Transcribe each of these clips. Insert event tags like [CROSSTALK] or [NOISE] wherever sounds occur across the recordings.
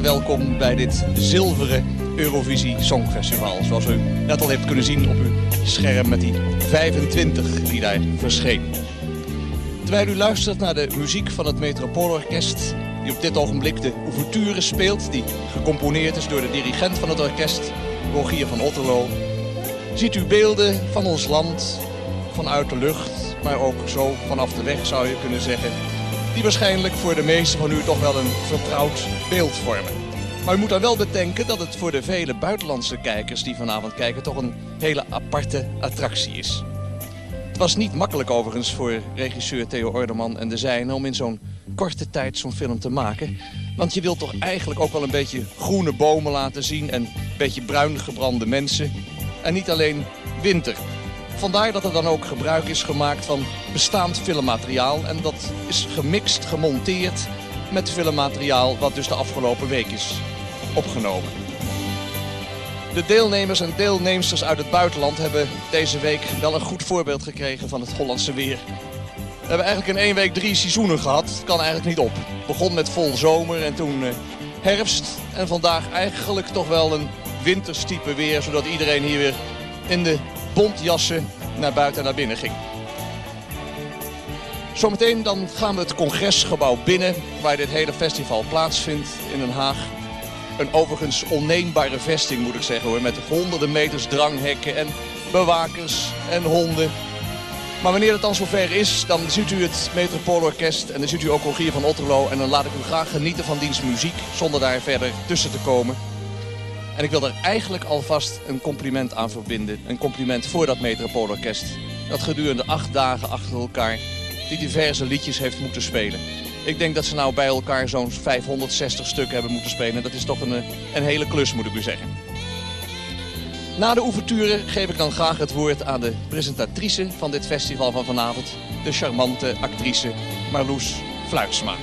welkom bij dit zilveren Eurovisie Songfestival. Zoals u net al heeft kunnen zien op uw scherm met die 25 die daar verscheen. Terwijl u luistert naar de muziek van het Metropoolorkest... die op dit ogenblik de ouverture speelt... die gecomponeerd is door de dirigent van het orkest, Rogier van Otterlo... ziet u beelden van ons land vanuit de lucht... maar ook zo vanaf de weg zou je kunnen zeggen die waarschijnlijk voor de meesten van u toch wel een vertrouwd beeld vormen. Maar u moet dan wel bedenken dat het voor de vele buitenlandse kijkers die vanavond kijken toch een hele aparte attractie is. Het was niet makkelijk overigens voor regisseur Theo Orderman en de zijnen om in zo'n korte tijd zo'n film te maken. Want je wilt toch eigenlijk ook wel een beetje groene bomen laten zien en een beetje bruin gebrande mensen. En niet alleen winter. Vandaar dat er dan ook gebruik is gemaakt van bestaand filmmateriaal. En dat is gemixt, gemonteerd met filmmateriaal wat dus de afgelopen week is opgenomen. De deelnemers en deelnemsters uit het buitenland hebben deze week wel een goed voorbeeld gekregen van het Hollandse weer. We hebben eigenlijk in één week drie seizoenen gehad. Het kan eigenlijk niet op. Begon met vol zomer en toen eh, herfst. En vandaag eigenlijk toch wel een winterstype weer. Zodat iedereen hier weer in de bontjassen naar buiten en naar binnen ging. Zometeen dan gaan we het congresgebouw binnen waar dit hele festival plaatsvindt in Den Haag. Een overigens onneembare vesting moet ik zeggen hoor. Met honderden meters dranghekken en bewakers en honden. Maar wanneer het dan zover is, dan ziet u het Metropoolorkest en dan ziet u ook Rogier van Otterlo. En dan laat ik u graag genieten van diens muziek zonder daar verder tussen te komen. En ik wil er eigenlijk alvast een compliment aan verbinden. Een compliment voor dat Metropoolorkest. Dat gedurende acht dagen achter elkaar die diverse liedjes heeft moeten spelen. Ik denk dat ze nou bij elkaar zo'n 560 stukken hebben moeten spelen. Dat is toch een, een hele klus, moet ik u zeggen. Na de ouverture geef ik dan graag het woord aan de presentatrice van dit festival van vanavond. De charmante actrice Marloes Fluitsma.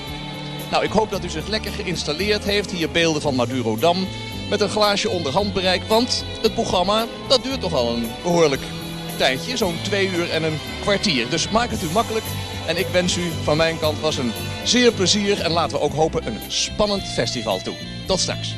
Nou, ik hoop dat u zich lekker geïnstalleerd heeft. Hier beelden van Maduro Dam met een glaasje onder handbereik. Want het programma, dat duurt toch al een behoorlijk tijdje. Zo'n twee uur en een kwartier. Dus maak het u makkelijk. En ik wens u van mijn kant was een zeer plezier en laten we ook hopen een spannend festival toe. Tot straks.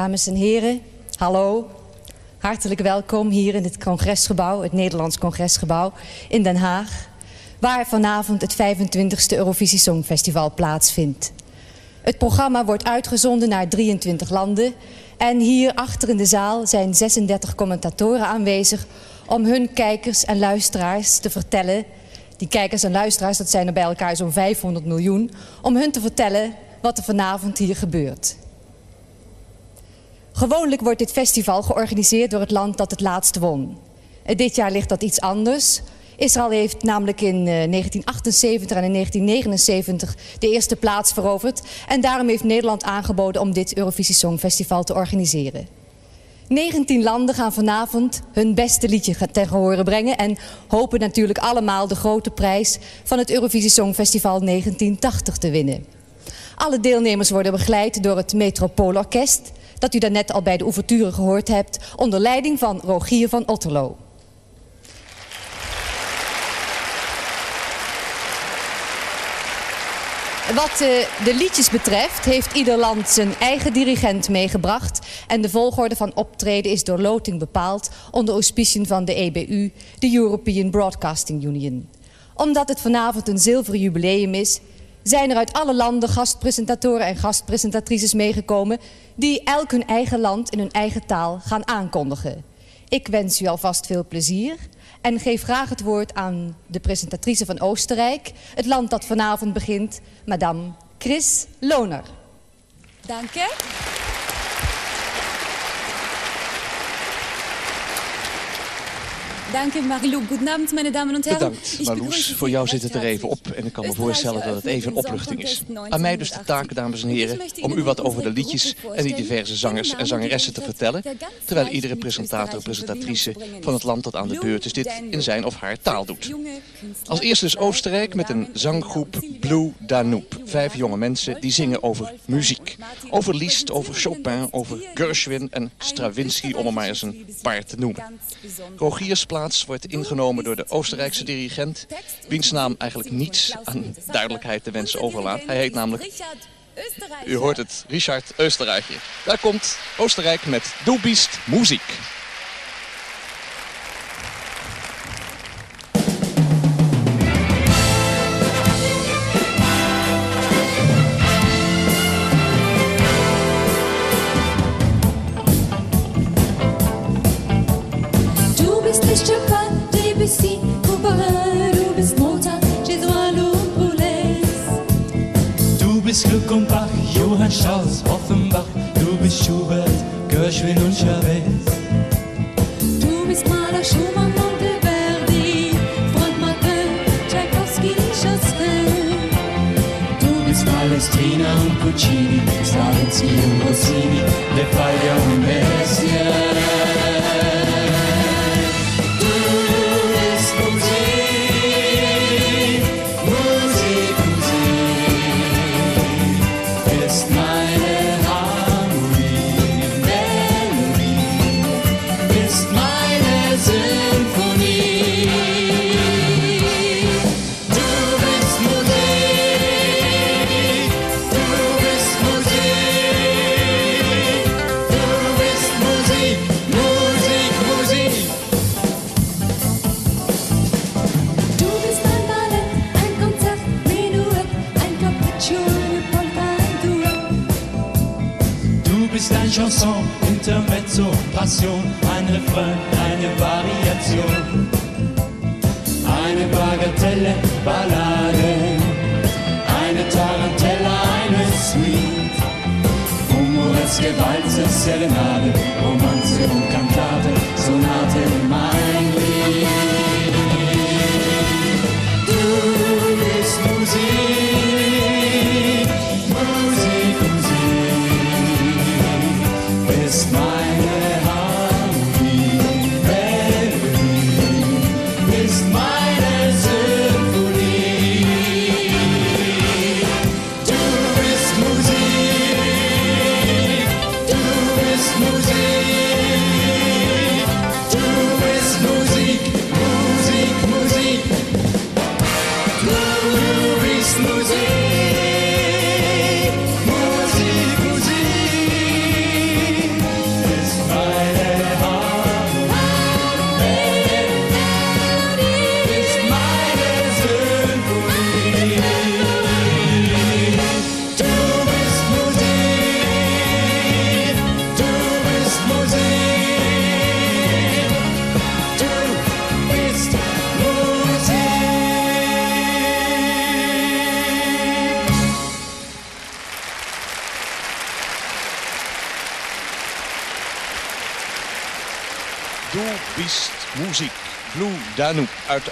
Dames en heren, hallo. Hartelijk welkom hier in het congresgebouw, het Nederlands Congresgebouw in Den Haag. Waar vanavond het 25e Eurovisie Songfestival plaatsvindt. Het programma wordt uitgezonden naar 23 landen. En hier achter in de zaal zijn 36 commentatoren aanwezig om hun kijkers en luisteraars te vertellen. Die kijkers en luisteraars, dat zijn er bij elkaar zo'n 500 miljoen. Om hun te vertellen wat er vanavond hier gebeurt. Gewoonlijk wordt dit festival georganiseerd door het land dat het laatst won. Dit jaar ligt dat iets anders. Israël heeft namelijk in 1978 en in 1979 de eerste plaats veroverd. En daarom heeft Nederland aangeboden om dit Eurovisie Songfestival te organiseren. 19 landen gaan vanavond hun beste liedje tegen horen brengen... en hopen natuurlijk allemaal de grote prijs van het Eurovisie Songfestival 1980 te winnen. Alle deelnemers worden begeleid door het Metropoolorkest... dat u daarnet al bij de ouverture gehoord hebt... onder leiding van Rogier van Otterlo. Wat uh, de liedjes betreft heeft ieder land zijn eigen dirigent meegebracht. En de volgorde van optreden is door loting bepaald onder auspiciën van de EBU, de European Broadcasting Union. Omdat het vanavond een zilveren jubileum is, zijn er uit alle landen gastpresentatoren en gastpresentatrices meegekomen... die elk hun eigen land in hun eigen taal gaan aankondigen. Ik wens u alvast veel plezier en geef graag het woord aan de presentatrice van Oostenrijk... het land dat vanavond begint, madame Chris Loner. Dank je. Dank u, Marilou. Goedenavond, meine Damen und Herren. Bedankt, Marloes. Voor jou zit het er even op. En ik kan me voorstellen dat het even een opluchting is. Aan mij dus de taak, dames en heren, om u wat over de liedjes en die diverse zangers en zangeressen te vertellen. Terwijl iedere presentator en presentatrice van het land dat aan de beurt is dit in zijn of haar taal doet. Als eerste is Oostenrijk met een zanggroep Blue Danube. Vijf jonge mensen die zingen over muziek. Over Liszt, over Chopin, over Gershwin en Stravinsky, om er maar eens een paar te noemen. Rogiers wordt ingenomen door de Oostenrijkse dirigent... wiens naam eigenlijk niets aan duidelijkheid te wensen overlaat. Hij heet namelijk... U hoort het, Richard Österreicher. Daar komt Oostenrijk met Du bist Muziek. Charles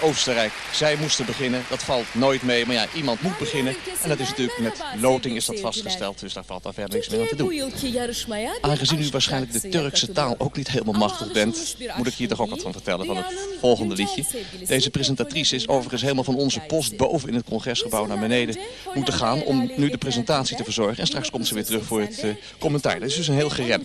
Oostenrijk. Zij moesten beginnen. Dat valt nooit mee. Maar ja, iemand moet beginnen. En dat is natuurlijk met loting is dat vastgesteld. Dus daar valt daar verder niks meer aan te doen. Aangezien u waarschijnlijk de Turkse taal ook niet helemaal machtig bent... moet ik hier toch ook wat van vertellen van het volgende liedje. Deze presentatrice is overigens helemaal van onze post boven in het congresgebouw naar beneden moeten gaan... om nu de presentatie te verzorgen. En straks komt ze weer terug voor het uh, commentaar. Dat is dus een heel gerem.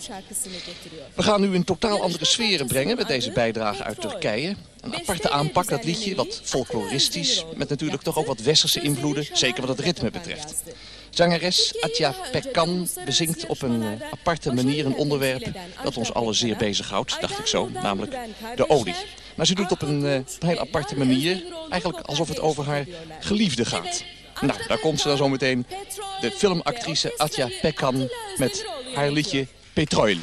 We gaan nu in totaal andere sferen brengen met deze bijdrage uit Turkije. Aparte aanpak, dat liedje, wat folkloristisch... met natuurlijk toch ook wat westerse invloeden, zeker wat het ritme betreft. Zangeres Atja Pekkan bezingt op een uh, aparte manier een onderwerp... dat ons allen zeer bezighoudt, dacht ik zo, namelijk de olie. Maar ze doet het op een, heel aparte manier, eigenlijk alsof het over haar geliefde gaat. Nou, daar komt ze dan zo meteen, de filmactrice Atja Pekkan... met haar liedje Petrol.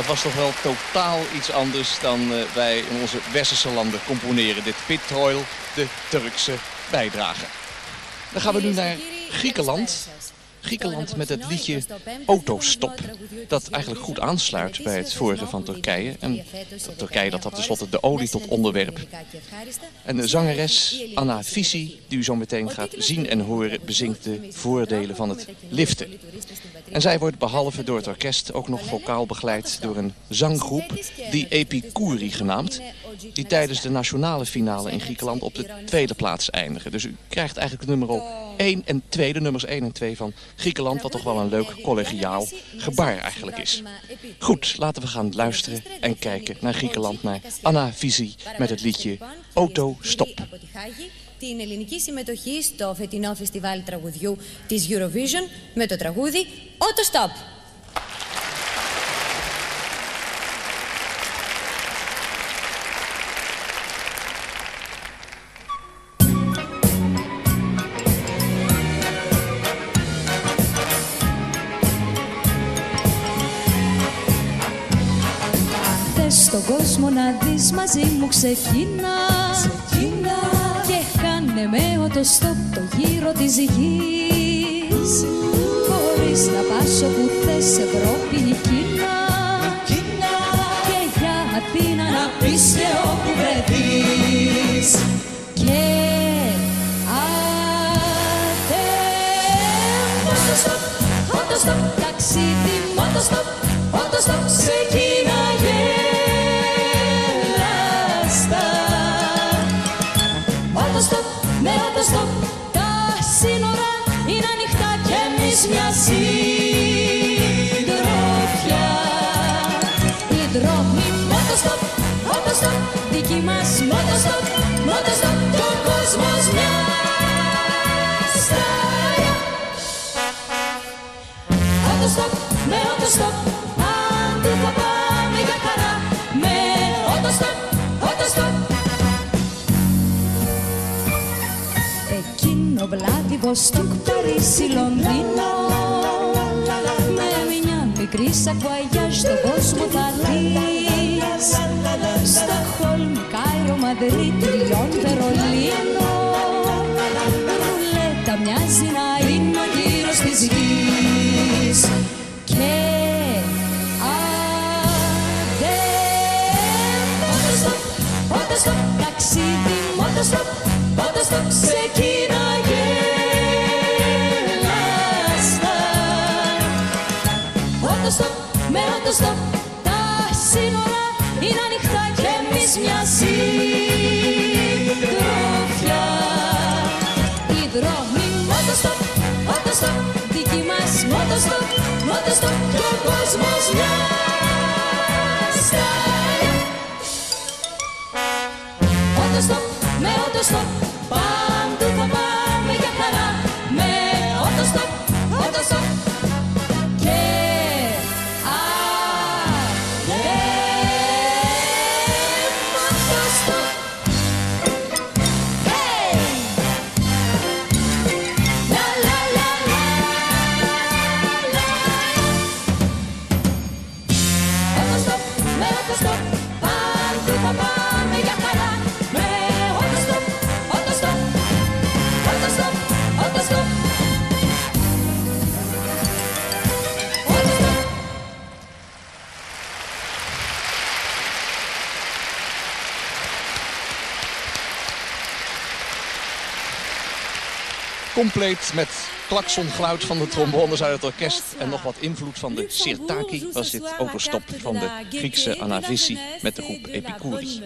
Dat was toch wel totaal iets anders dan uh, wij in onze westerse landen componeren. Dit Pitroil, de Turkse bijdrage. Dan gaan we nu naar Griekenland. Griekenland met het liedje Autostop. Dat eigenlijk goed aansluit bij het vorige van Turkije. En Turkije dat had tenslotte de olie tot onderwerp. En de zangeres Anna Visi, die u zo meteen gaat zien en horen... bezingt de voordelen van het liften. En zij wordt behalve door het orkest ook nog vocaal begeleid door een zanggroep, die Epikuri genaamd. die tijdens de nationale finale in Griekenland op de tweede plaats eindigen. Dus u krijgt eigenlijk nummer 1 en 2, de nummers 1 en 2 van Griekenland, wat toch wel een leuk collegiaal gebaar eigenlijk is. Goed, laten we gaan luisteren en kijken naar Griekenland, naar Anna Visi met het liedje Auto Stop. την ελληνική συμμετοχή στο φετινό φεστιβάλ τραγουδιού της Eurovision με το τραγούδι Auto Stop. Στον κόσμο να δεις μαζί μου ξεκίνα Και κάνε με οτοστόπ το γύρο της γης. Χωρίς να πας όπου θες Ευρώπη ή Κίνα. Και για Αθήνα να πεις και όπου βρεθείς Βλάντιβοστοκ, Παρίσι, Λονδίνο Με μια μικρή σακουαγιά στον κόσμο θα δεις Στοκχόλμη, Κάιρο, Μαδρίτη, Λιόν, Βερολίνο Ρουλέτα μοιάζει να είναι ο γύρος της γης Και άντε Οτοστόπ, οτοστόπ, ταξίδι, μοτοστόπ Protestować, że kosmos nie klaksongeluid van de trombones uit het orkest en nog wat invloed van de sirtaki was dit autostop van de Griekse Anavissi met de groep Epikouri.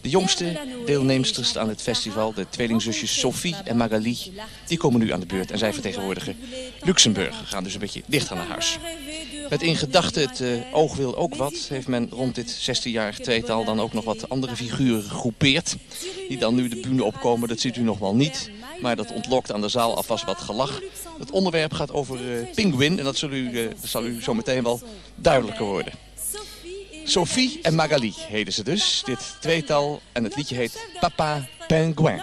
De jongste deelnemsters aan het festival, de tweelingzusjes Sophie en Magali, die komen nu aan de beurt en zij vertegenwoordigen Luxemburg. We gaan dus een beetje dichter naar huis. Met in gedachten het eh, oog wil ook wat, heeft men rond dit 16-jarig tweetal dan ook nog wat andere figuren gegroepeerd. Die dan nu de bühne opkomen, dat ziet u nog wel niet. Maar dat ontlokt aan de zaal alvast wat gelach. Het onderwerp gaat over eh Penguin en dat zal u, eh, zal u zo meteen wel duidelijker worden. Sophie en Magali heden ze dus, dit tweetal. En het liedje heet Papa Penguin.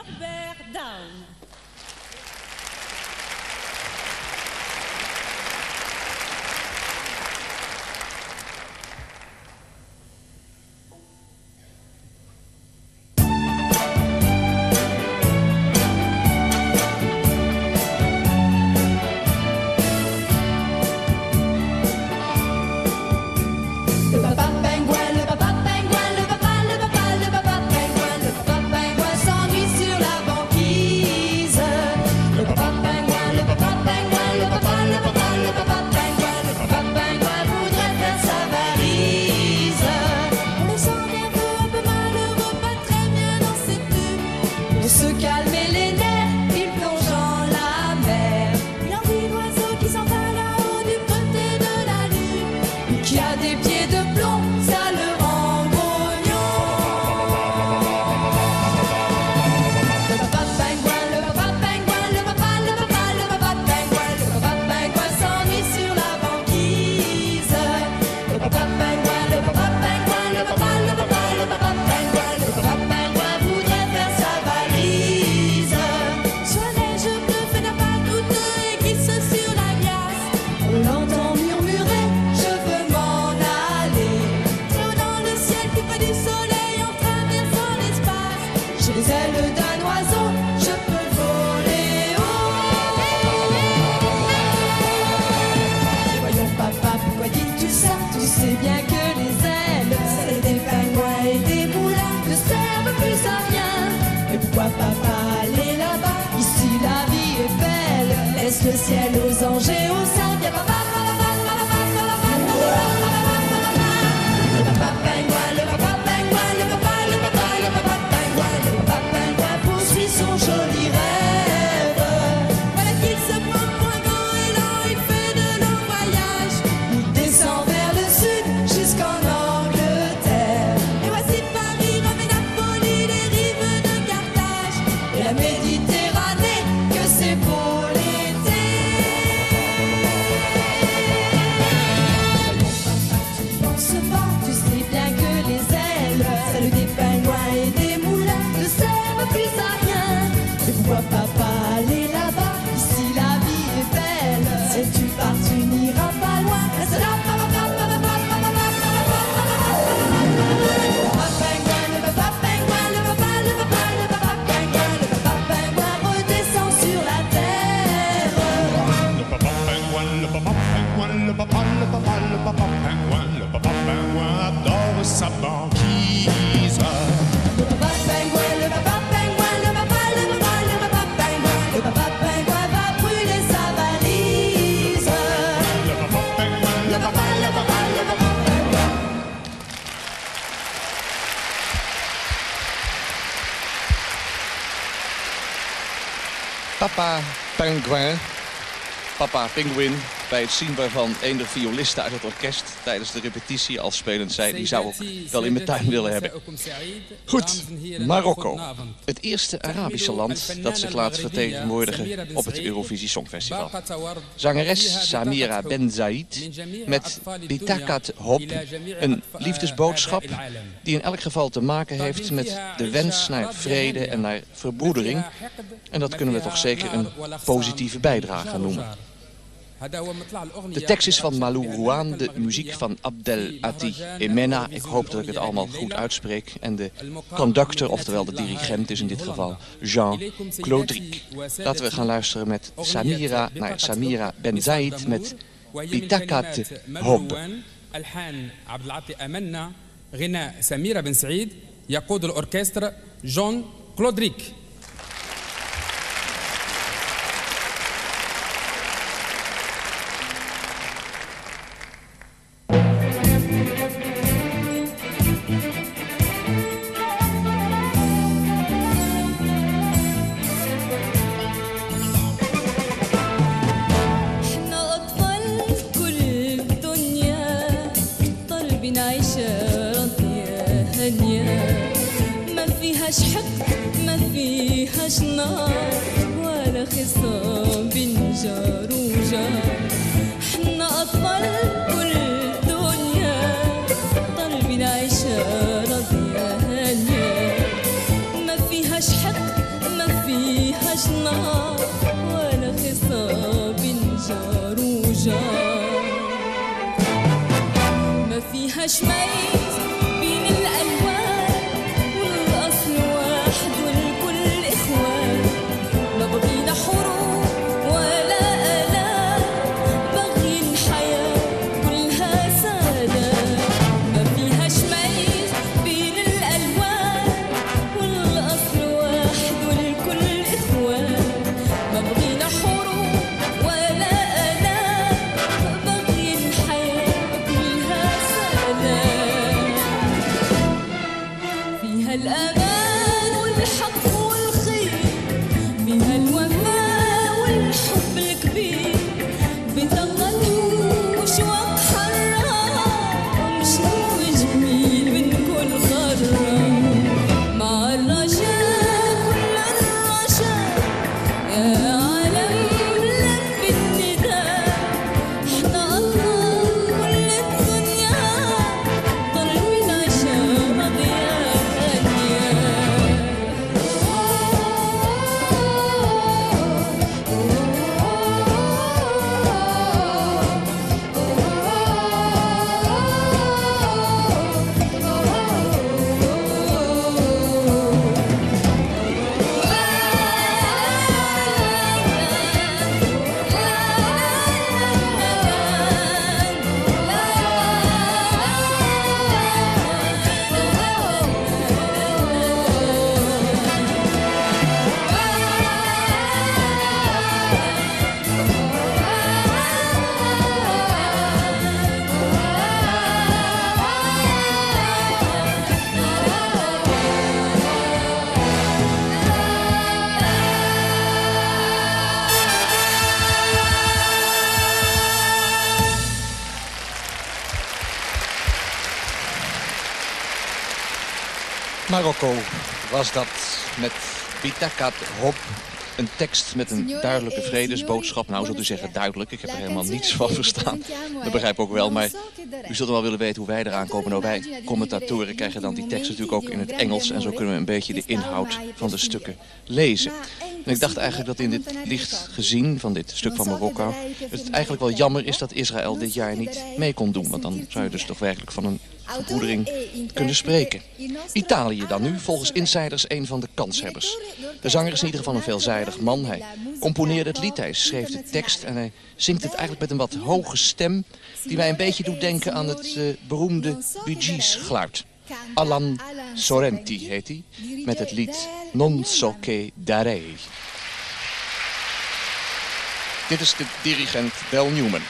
Papa Penguin, bij het zien waarvan een de violisten uit het orkest tijdens de repetitie al spelend zei... die zou ik wel in mijn tuin willen hebben. Goed, Marokko. Het eerste Arabische land dat zich laat vertegenwoordigen op het Eurovisie Songfestival. Zangeres Samira Ben Zaid met Bitakat Hop. Een liefdesboodschap die in elk geval te maken heeft met de wens naar vrede en naar verbroedering. En dat kunnen we toch zeker een positieve bijdrage noemen. De tekst is van Malou Rouan, de muziek van Abdel Ati Emena. Ik hoop dat ik het allemaal goed uitspreek. En de conductor, oftewel de dirigent is in dit geval Jean Claudric. Laten we gaan luisteren met Samira naar Samira Ben Zaid met Bitakat Hob. الحان عبد العاطي أمنا غناء سميرة بن سعيد يقود الأوركسترا جون كلودريك mas me Marokko was dat met Bitakat Hop. Een tekst met een duidelijke vredesboodschap. Nou, zou u zeggen duidelijk. Ik heb er helemaal niets van verstaan. Dat begrijp ik ook wel. Maar u zult wel willen weten hoe wij eraan komen. Nou, wij commentatoren krijgen dan die tekst natuurlijk ook in het Engels. En zo kunnen we een beetje de inhoud van de stukken lezen. En ik dacht eigenlijk dat in dit licht gezien van dit stuk van Marokko... het eigenlijk wel jammer is dat Israël dit jaar niet mee kon doen. Want dan zou je dus toch werkelijk van een verbroedering kunnen spreken. Italië dan nu, volgens insiders een van de kanshebbers. De zanger is in ieder geval een veelzijdig man. Hij componeerde het lied, hij schreef de tekst en hij zingt het eigenlijk met een wat hoge stem... die mij een beetje doet denken aan het uh, beroemde Bee Gees geluid. Alan Sorrenti heet hij, met het lied Non so che darei. Dit is de dirigent Bel Newman.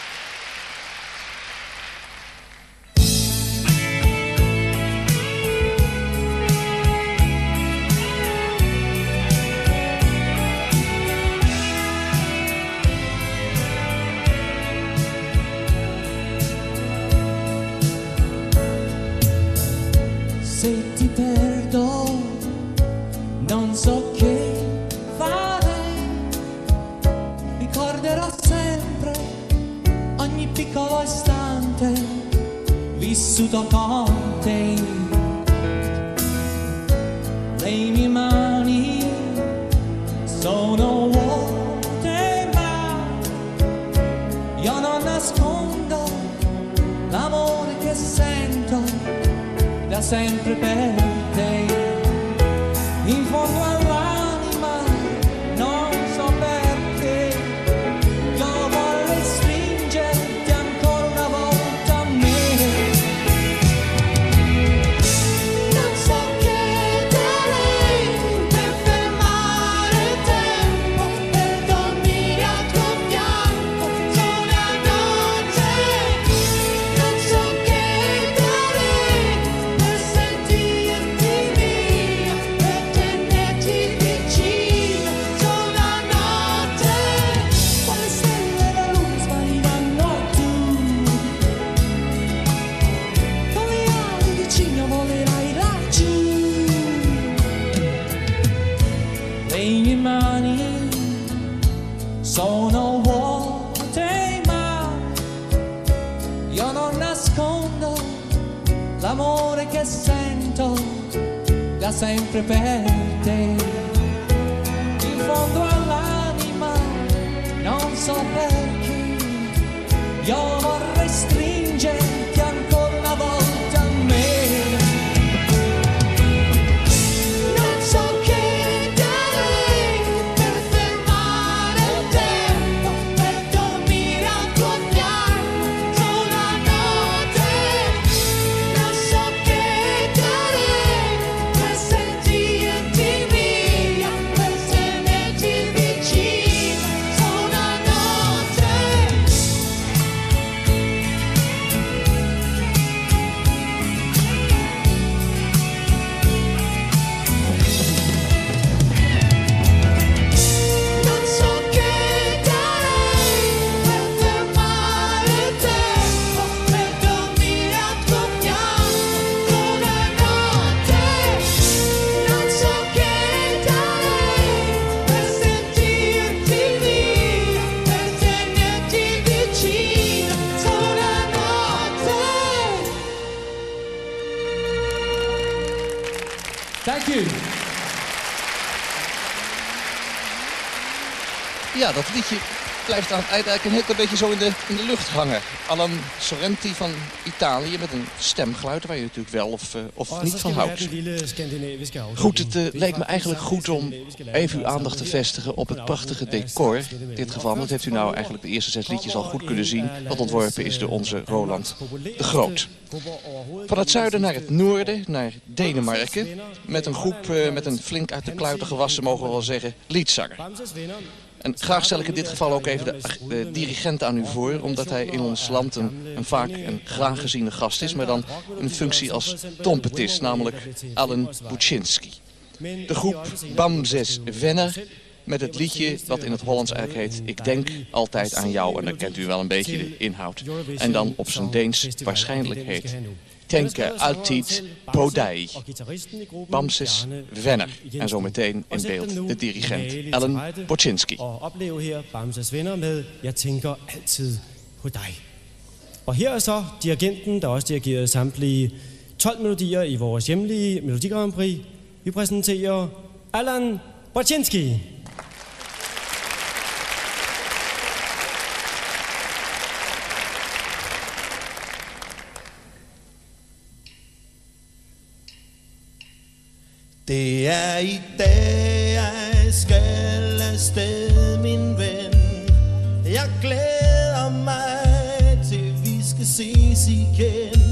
Vissuto con te. Le mie mani sono vuote, ma io non nascondo l'amore che sento da sempre per te. Eind eigenlijk een heel klein beetje zo in de, in de lucht hangen. Alan Sorrenti van Italië met een stemgeluid waar je natuurlijk wel of, uh, of niet van houdt. Goed, het uh, leek me eigenlijk goed om even uw aandacht te vestigen op het prachtige decor. In dit geval, dat heeft u nou eigenlijk de eerste zes liedjes al goed kunnen zien. Dat ontworpen is door onze Roland de Groot. Van het zuiden naar het noorden, naar Denemarken. Met een groep uh, met een flink uit de kluiten gewassen, mogen we wel zeggen, liedzanger. En graag stel ik in dit geval ook even de, dirigent aan u voor... omdat hij in ons land een, een vaak en graag geziene gast is... maar dan een functie als trompetist, namelijk Alan Buczynski. De groep Bamzes Venner met het liedje wat in het Hollands eigenlijk heet... Ik denk altijd aan jou, en dan kent u wel een beetje de inhoud. En dan op zijn Deens waarschijnlijk heet Tenke altijd Podij. Bamses Venner. En zometeen in beeld de dirigent Alan Boczynski. Dig. Og her er så dirigenten, der også dirigerede samtlige 12 melodier i vores hjemlige Melodi Grand Prix. Vi præsenterer Alan Boczynski. Det er i dag, jeg skal afsted, min ven. Jeg glæder mig til, vi skal ses igen.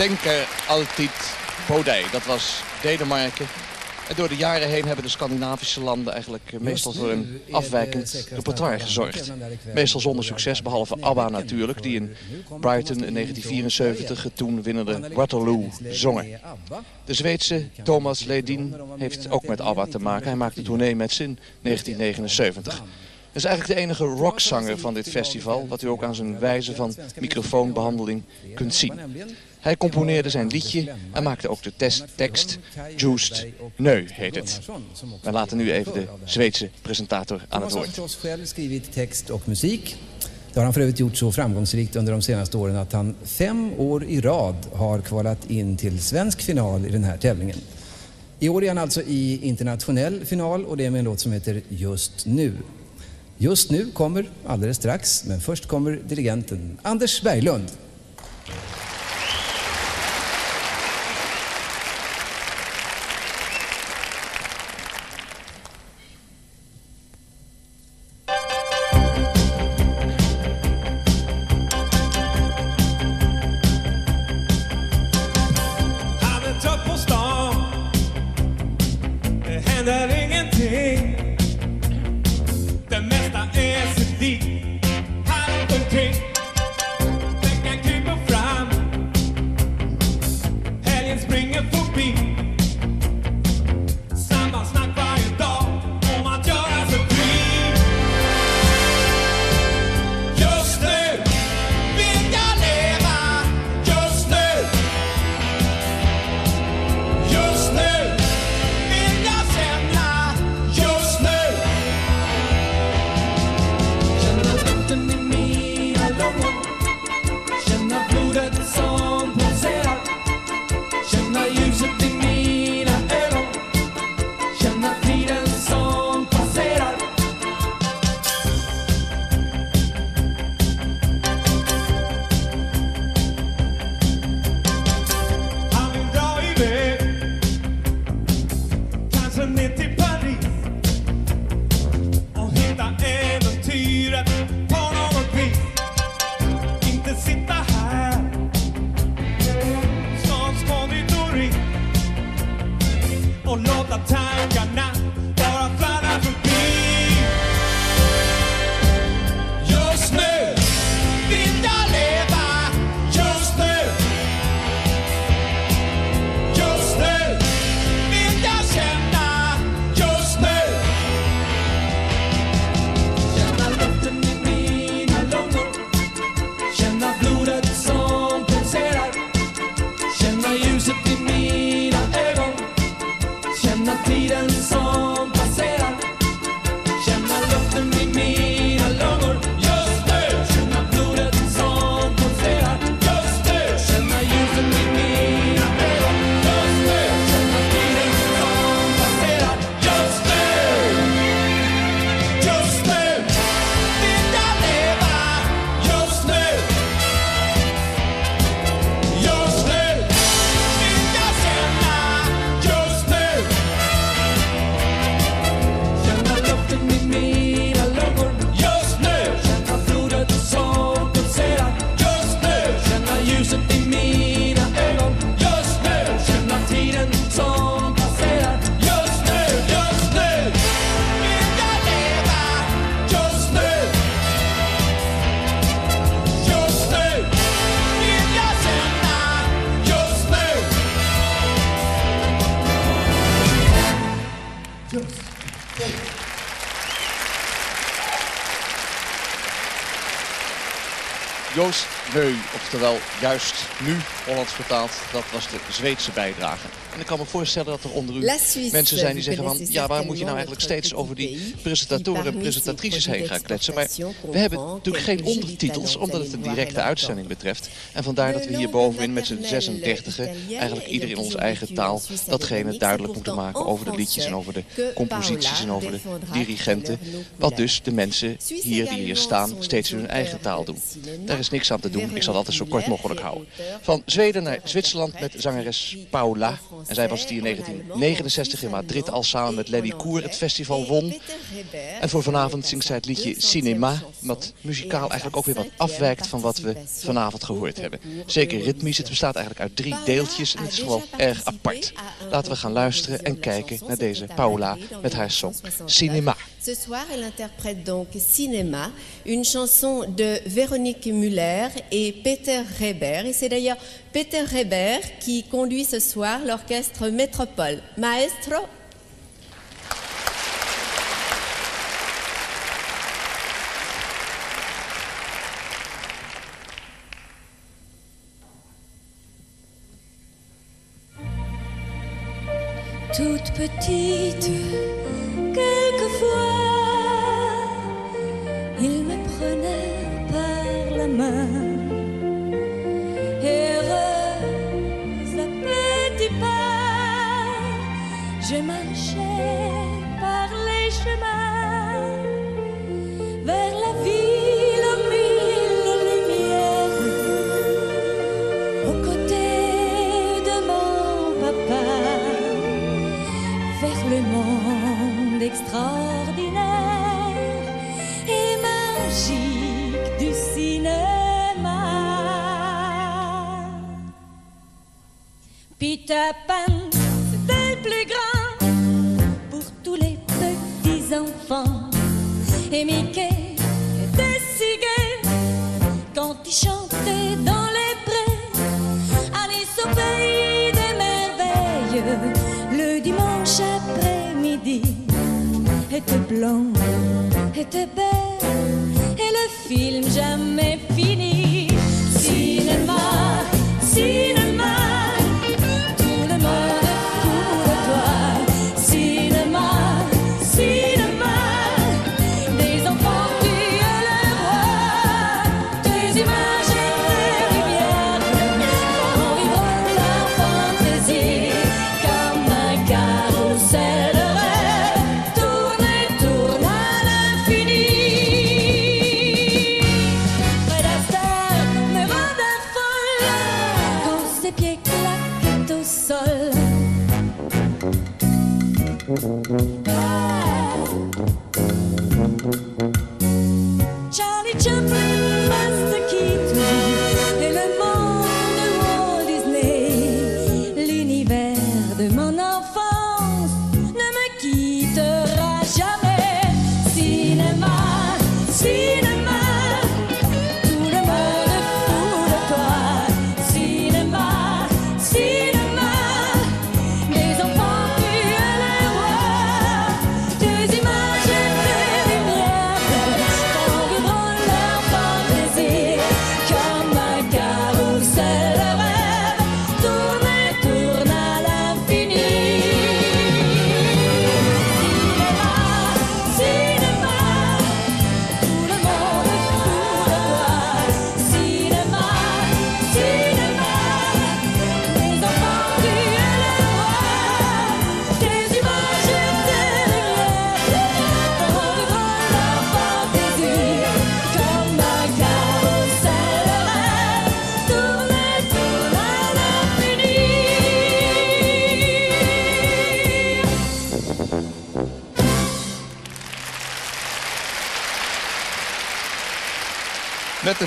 Denken altijd Bodij. Dat was Denemarken. En door de jaren heen hebben de Scandinavische landen eigenlijk eh, meestal voor een afwijkend repertoire gezorgd. Meestal zonder succes, behalve ABBA natuurlijk, die in Brighton in 1974 het toen winnende Waterloo zongen. De Zweedse Thomas Ledin heeft ook met ABBA te maken. Hij maakte tournee met ze in 1979. Is eigenlijk de enige rockzanger van dit festival, wat u ook aan zijn wijze van microfoonbehandeling kunt zien. Hij componeerde zijn liedje en maakte ook de test, tekst Juiced Neu heet het. We laten nu even de Zweedse presentator aan het woord. Text och musik. Det har han för övrigt gjort så framgångsrikt under de senaste åren att han fem år i rad har kvalat in till svensk final i den här tävlingen. I år är han alltså i internationell final och det är med en låt som heter Just nu. Just nu kommer alldeles strax, men först kommer dirigenten Anders Berglund. Oftewel juist nu Hollands vertaald, dat was de Zweedse bijdrage. En ik kan me voorstellen dat er onder u mensen zijn die zeggen van... ja, waar moet je nou eigenlijk steeds over die presentatoren en presentatrices heen gaan kletsen. Maar we hebben natuurlijk geen ondertitels, omdat het een directe uitzending betreft. En vandaar dat we hier bovenin met z'n 36 eigenlijk ieder in onze eigen taal datgene duidelijk moeten maken over de liedjes en over de composities en over de dirigenten. Wat dus de mensen hier die hier staan steeds in hun eigen taal doen. Daar is niks aan te doen. Ik zal het altijd zo kort mogelijk houden. Van Zweden naar Zwitserland met zangeres Paula. En zij was die in 1969 in Madrid al samen met Lenny Koer het festival won. En voor vanavond zingt zij het liedje Cinema, wat muzikaal eigenlijk ook weer wat afwijkt van wat we vanavond gehoord hebben. Zeker ritmisch, het bestaat eigenlijk uit drie deeltjes en het is gewoon erg apart. Laten we gaan luisteren en kijken naar deze Paula met haar song Cinema. Ce soir, elle interprète donc Cinéma, une chanson de Véronique Muller et Peter Reber. Et c'est d'ailleurs Peter Reber qui conduit ce soir l'orchestre Métropole. Maestro? Toute petite, quelquefois. Extraordinaire et magique du cinéma. Peter Pan, c'était plus grand pour tous les petits enfants. Et Mickey était blonde, était belle, et le film jamais fini. Cinéma, cinéma,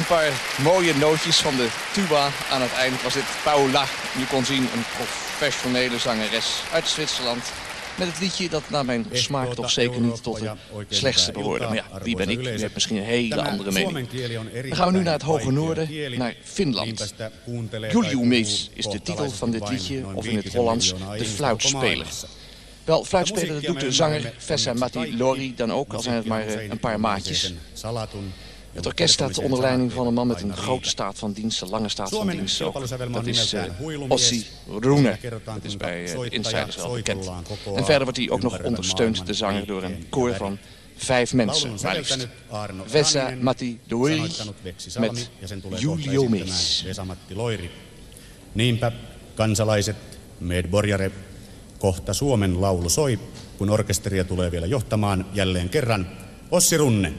een paar mooie nootjes van de tuba aan het eind was dit Paula. Je kon zien een professionele zangeres uit Zwitserland. Met het liedje dat naar mijn smaak toch zeker niet tot de slechtste behoorde. Maar ja, wie ben ik? U hebt misschien een hele andere mening. Dan gaan we nu naar het hoge noorden, naar Finland. Juliumis is de titel van dit liedje, of in het Hollands de fluitspeler. Wel, fluitspelen dat doet de zanger Vessa Matti Lori dan ook, al zijn het maar eh, een paar maatjes. Het orkest staat onder leiding van een man met een grote staat van dienst, een lange staat van dienst ook. Dat is eh, Ossi Rune. Dat is bij eh, de insiders wel bekend. En verder wordt hij ook nog ondersteund, de zanger, door een koor van vijf mensen, maar liefst. Vesa Matti Dori met Julio Loiri. Niinpä, kansalaiset, medborjare, kohta Suomen laulu soi, kun orkesteria tulee vielä johtamaan jälleen kerran Ossi Runne.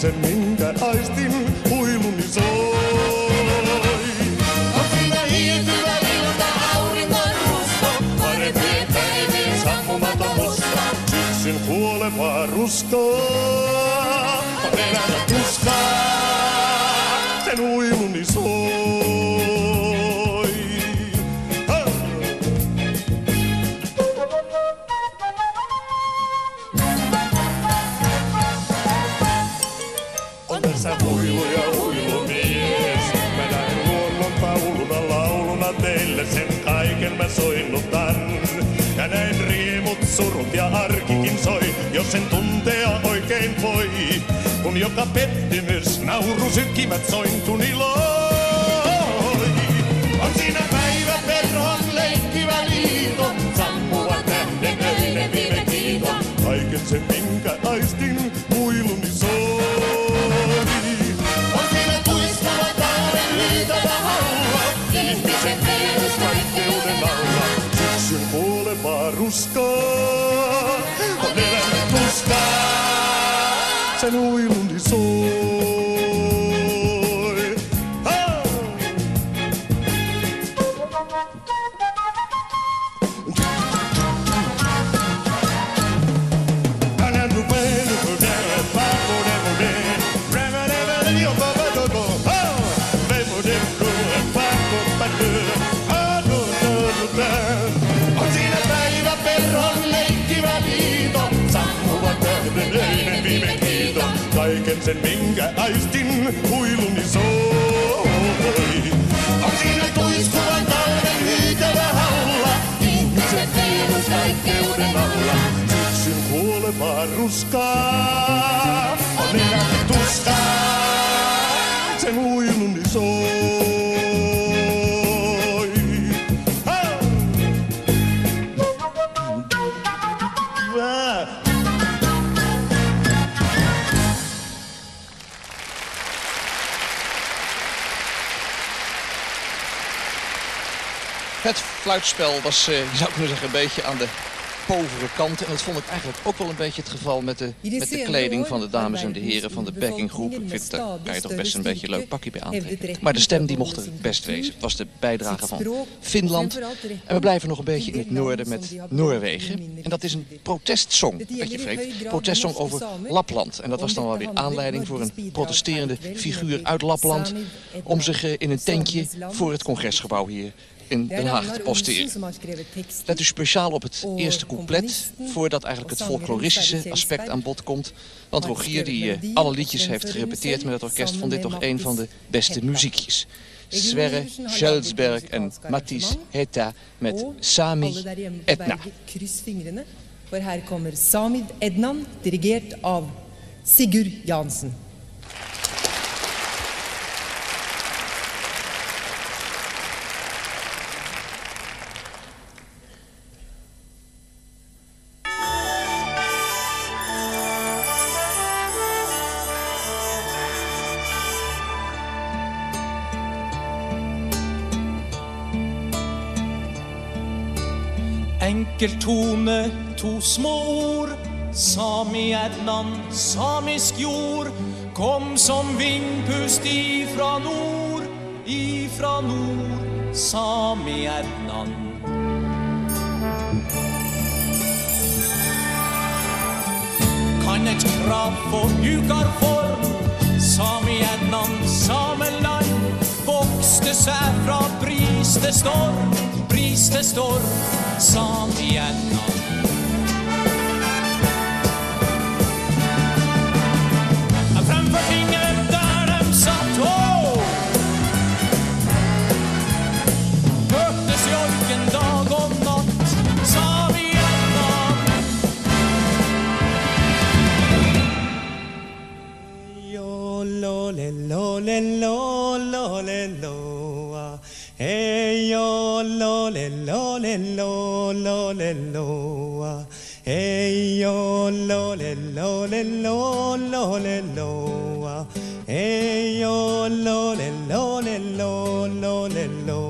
sen minkä aistin huiluni soi. On siinä hiityvä ilta, auringon rusko, parempien päivien sammumaton musta. Syksyn kuolevaa ruskoa, on tuskaa. pettymys, nauru sykivät soi. Fluitspel was, eh, je zou kunnen zeggen, een beetje aan de povere kant. En dat vond ik eigenlijk ook wel een beetje het geval met de, met de kleding van de dames en de heren van de backinggroep. Ik vind, daar kan je toch best een beetje een leuk pakje bij aantrekken. Maar de stem die mocht er best wezen. Het was de bijdrage van Finland. En we blijven nog een beetje in het noorden met Noorwegen. En dat is een protestsong, beetje vreemd. Protestsong over Lapland. En dat was dan wel weer aanleiding voor een protesterende figuur uit Lapland... om zich eh, in een tentje voor het congresgebouw hier in Den Haag te posteren. Let u speciaal op het eerste couplet, voordat eigenlijk het folkloristische aspect aan bod komt. Want Rogier, die eh, alle liedjes heeft gerepeteerd met het orkest, vond dit toch een van de beste muziekjes. Sverre Schelsberg en Mattis Heta met Sami Etna. Kryss fingrene, for her kommer Samid Ednan, dirigert av Sigurd Jansen. Enkel tone, to små ord. Sami Ednan, samisk jord. Kom som vindpust ifra nord, ifra nord. Sami Ednan. Kan et krav få hukar form? Sami Ednan, sameland. Vokste seg fra briste storm, pris det står som genom Framför fingret där de satt oh! två Hörtes jojken dag om natt som genom Jo, lo, le, lo, le, lo, lo, le, lo. Hey yo lo le lo le lo lo le lo. Hey yo lo le lo le lo lo le lo. Hey yo lo le lo le lo lo le lo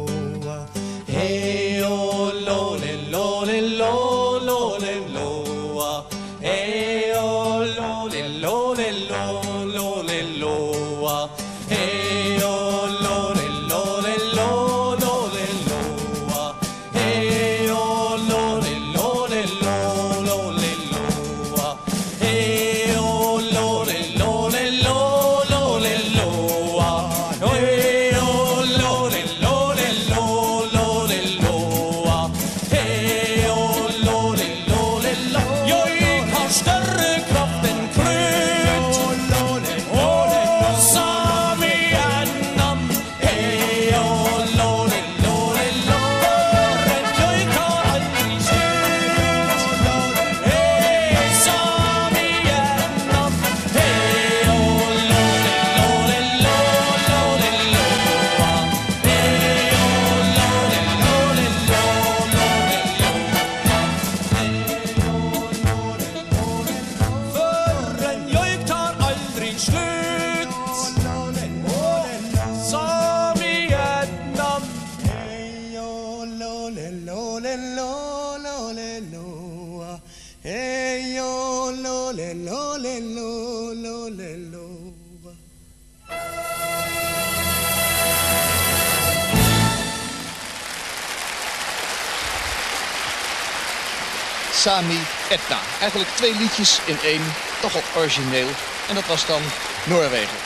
Etna. Eigenlijk twee liedjes in één, toch wel origineel. En dat was dan Noorwegen.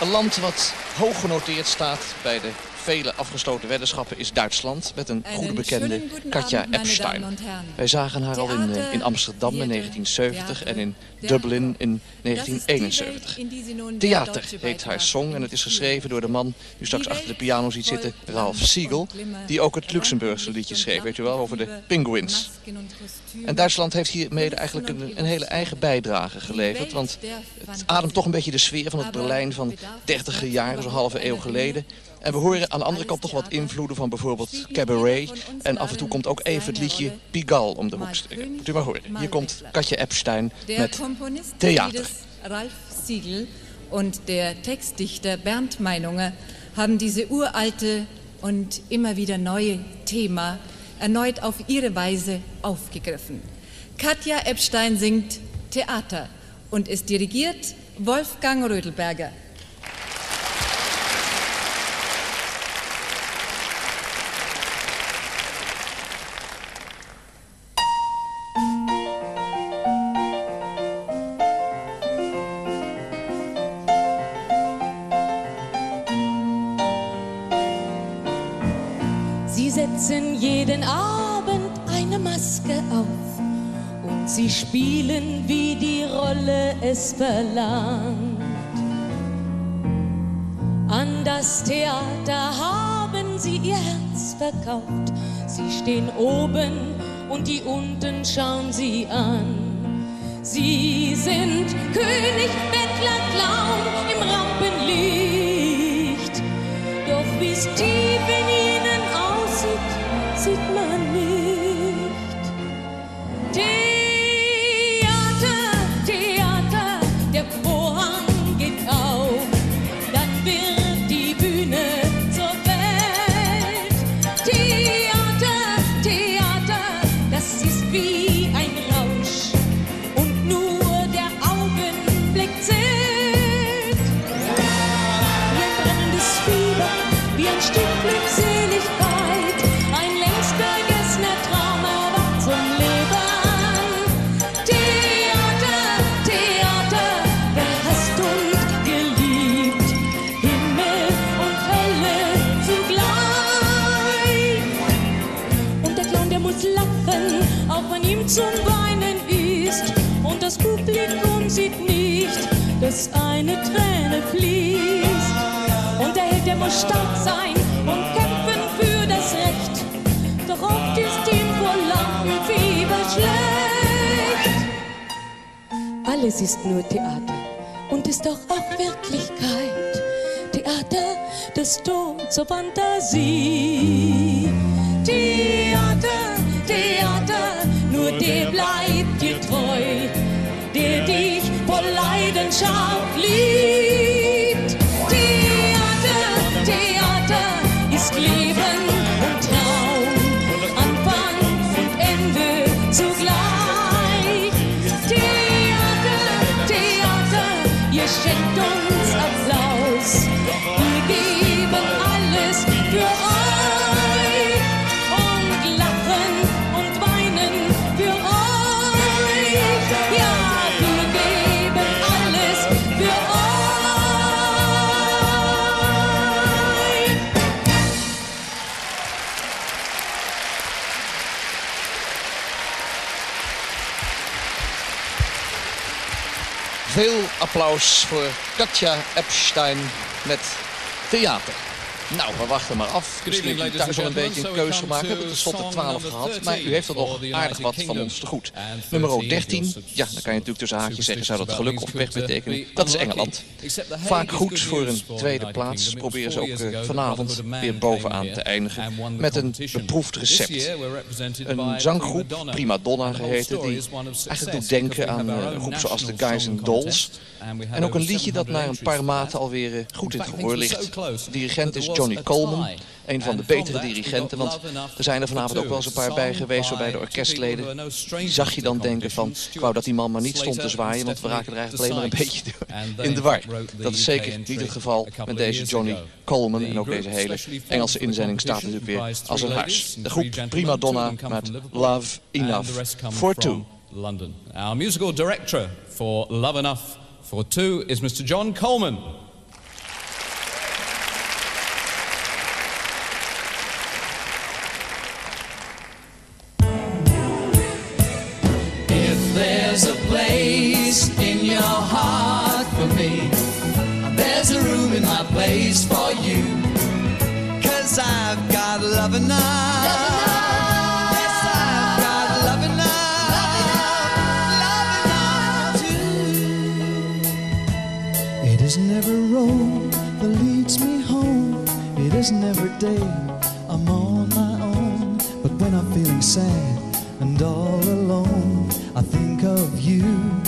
Een land wat hoog genoteerd staat bij de vele afgesloten weddenschappen is Duitsland. Met een goede bekende Katja Epstein. Wij zagen haar al in, eh, in Amsterdam in 1970 en in Dublin in 1971. Theater heet haar song en het is geschreven door de man die straks achter de piano ziet zitten, Ralph Siegel. Die ook het Luxemburgse liedje schreef, weet u wel, over de penguins. En Duitsland heeft hiermee eigenlijk een, een hele eigen bijdrage geleverd. Want het ademt toch een beetje de sfeer van het Berlijn van 30 jaar, zo'n halve eeuw geleden. En we horen aan de andere kant toch wat invloeden van bijvoorbeeld Cabaret. En af en toe komt ook even het liedje Pigalle om de hoek. Moet u maar horen. Hier komt Katja Epstein Der met Theater. Ralf Siegel und der Textdichter Bernd Meinunger haben diese uralte und immer wieder neue Thema erneut auf ihre Weise aufgegriffen. Katja Epstein singt Theater und es dirigiert Wolfgang Rödelberger. Spielen, wie die Rolle es verlangt. An das Theater haben sie ihr Herz verkauft. Sie stehen oben und die unten schauen sie an. Sie sind König, Bettler, Clown im Rampenlicht. Doch wie's tief in ihnen aussieht, sieht man stark sein und kämpfen für das Recht. Doch oft ist ihm vor Lampenfieber schlecht. Alles ist nur Theater und ist doch auch Wirklichkeit. Theater, das Tor zur Fantasie. Theater, Theater, nur der bleibt dir treu, der dich voll Leidenschaft Veel applaus voor Katja Epstein met theater. Nou, we wachten maar af. Misschien heeft u thuis al een beetje een we gemaakt. We hebben tenslotte song 12 number gehad. 13 Maar u heeft er nog aardig wat van ons te goed. Nummer 13 13. deals with Ja, dan kan je natuurlijk tussen haakjes zeggen, zou dat geluk of pech betekenen. things Dat is Engeland. Hague Vaak goed voor een tweede plaats. Proberen ze ook eh, vanavond weer bovenaan te eindigen. Met een beproefd recept. Een zanggroep, Prima Donna. Geheten, die eigenlijk doet denken aan eh, een groep zoals de Guys and Dolls. En ook een liedje dat 700 na een paar maten alweer eh, goed in het gehoor ligt. close Dirigent is Johnny Coleman, een van de betere dirigenten. Want er zijn er vanavond ook wel eens een paar bij geweest waarbij de orkestleden, die zag je dan denken van, ik wou dat die man maar niet stond te zwaaien, want we raken er eigenlijk alleen maar een beetje in de war. Dat is zeker niet het geval met deze Johnny Coleman en ook deze hele Engelse inzending staat natuurlijk weer als een huis. De groep Prima Donna met Love Enough for Two. London. Our musical director for Love Enough for Two is Mr. John Coleman. Place for you. Cause I've got love enough. Yes, I've got love enough. Too. It isn't every road that leads me home. It isn't every day I'm on my own. But when I'm feeling sad and all alone, I think of you.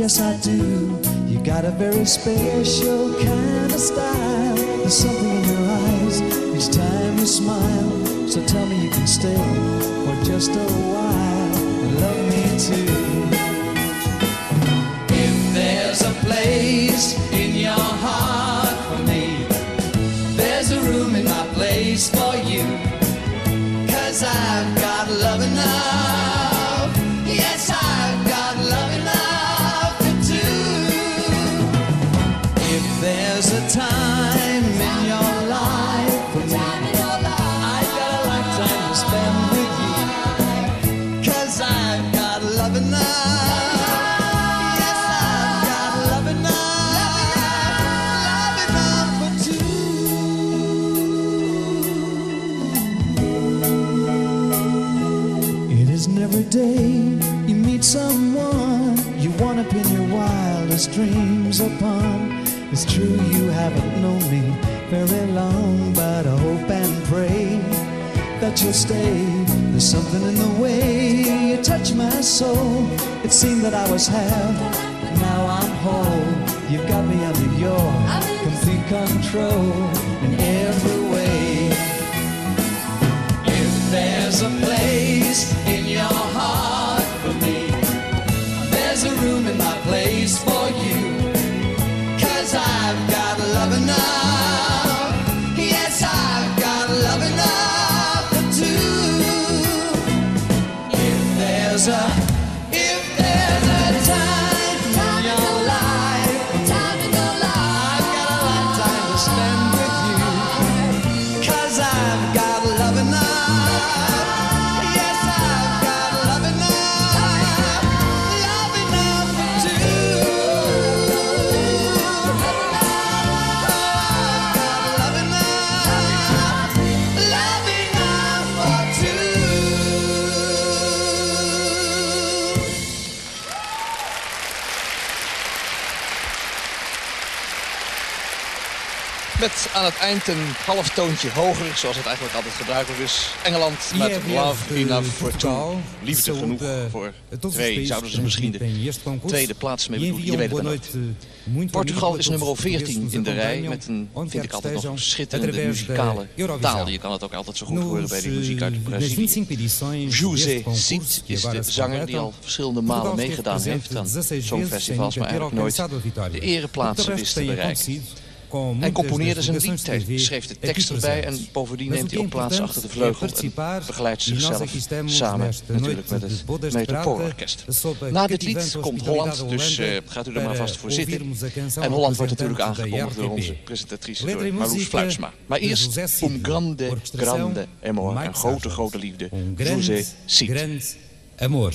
Yes, I do. You got a very special kind of style. There's something in your eyes each time you smile. So tell me you can stay for just a while and love me too. If there's a place in your heart for me, there's a room in my place for you. Cause I've every day you meet someone you want to pin your wildest dreams upon. It's true you haven't known me very long, but I hope and pray that you'll stay. There's something in the way you touch my soul. It seemed that I was half, now I'm whole. You've got me under your complete control in every way. If there's a place your heart Met aan het eind een half toontje hoger, zoals het eigenlijk altijd gebruikelijk is. Engeland met Love Enough for Two. Liefde genoeg voor twee. Zouden ze misschien de tweede plaats mee bedoelen? Je weet het nooit. Portugal is nummer 14 in de rij met een, vind ik altijd nog, schitterende muzikale taal. Je kan het ook altijd zo goed horen bij de muziek uit Brazilië. José Cid is de zanger die al verschillende malen meegedaan heeft aan songfestivals, maar eigenlijk nooit de ereplaatsen wist te bereiken. Hij componeerde zijn lied, hij schreef de tekst erbij en bovendien neemt hij ook plaats achter de vleugel en begeleidt zichzelf samen natuurlijk met het Metropoolorkest. Na dit lied komt Holland, dus uh, gaat u er maar vast voor zitten. En Holland wordt natuurlijk aangekondigd door onze presentatrice, door Marloes Fluitsma. Maar eerst Um Grande, Grande Amor, een grote, grote liefde, José Cid. Amor.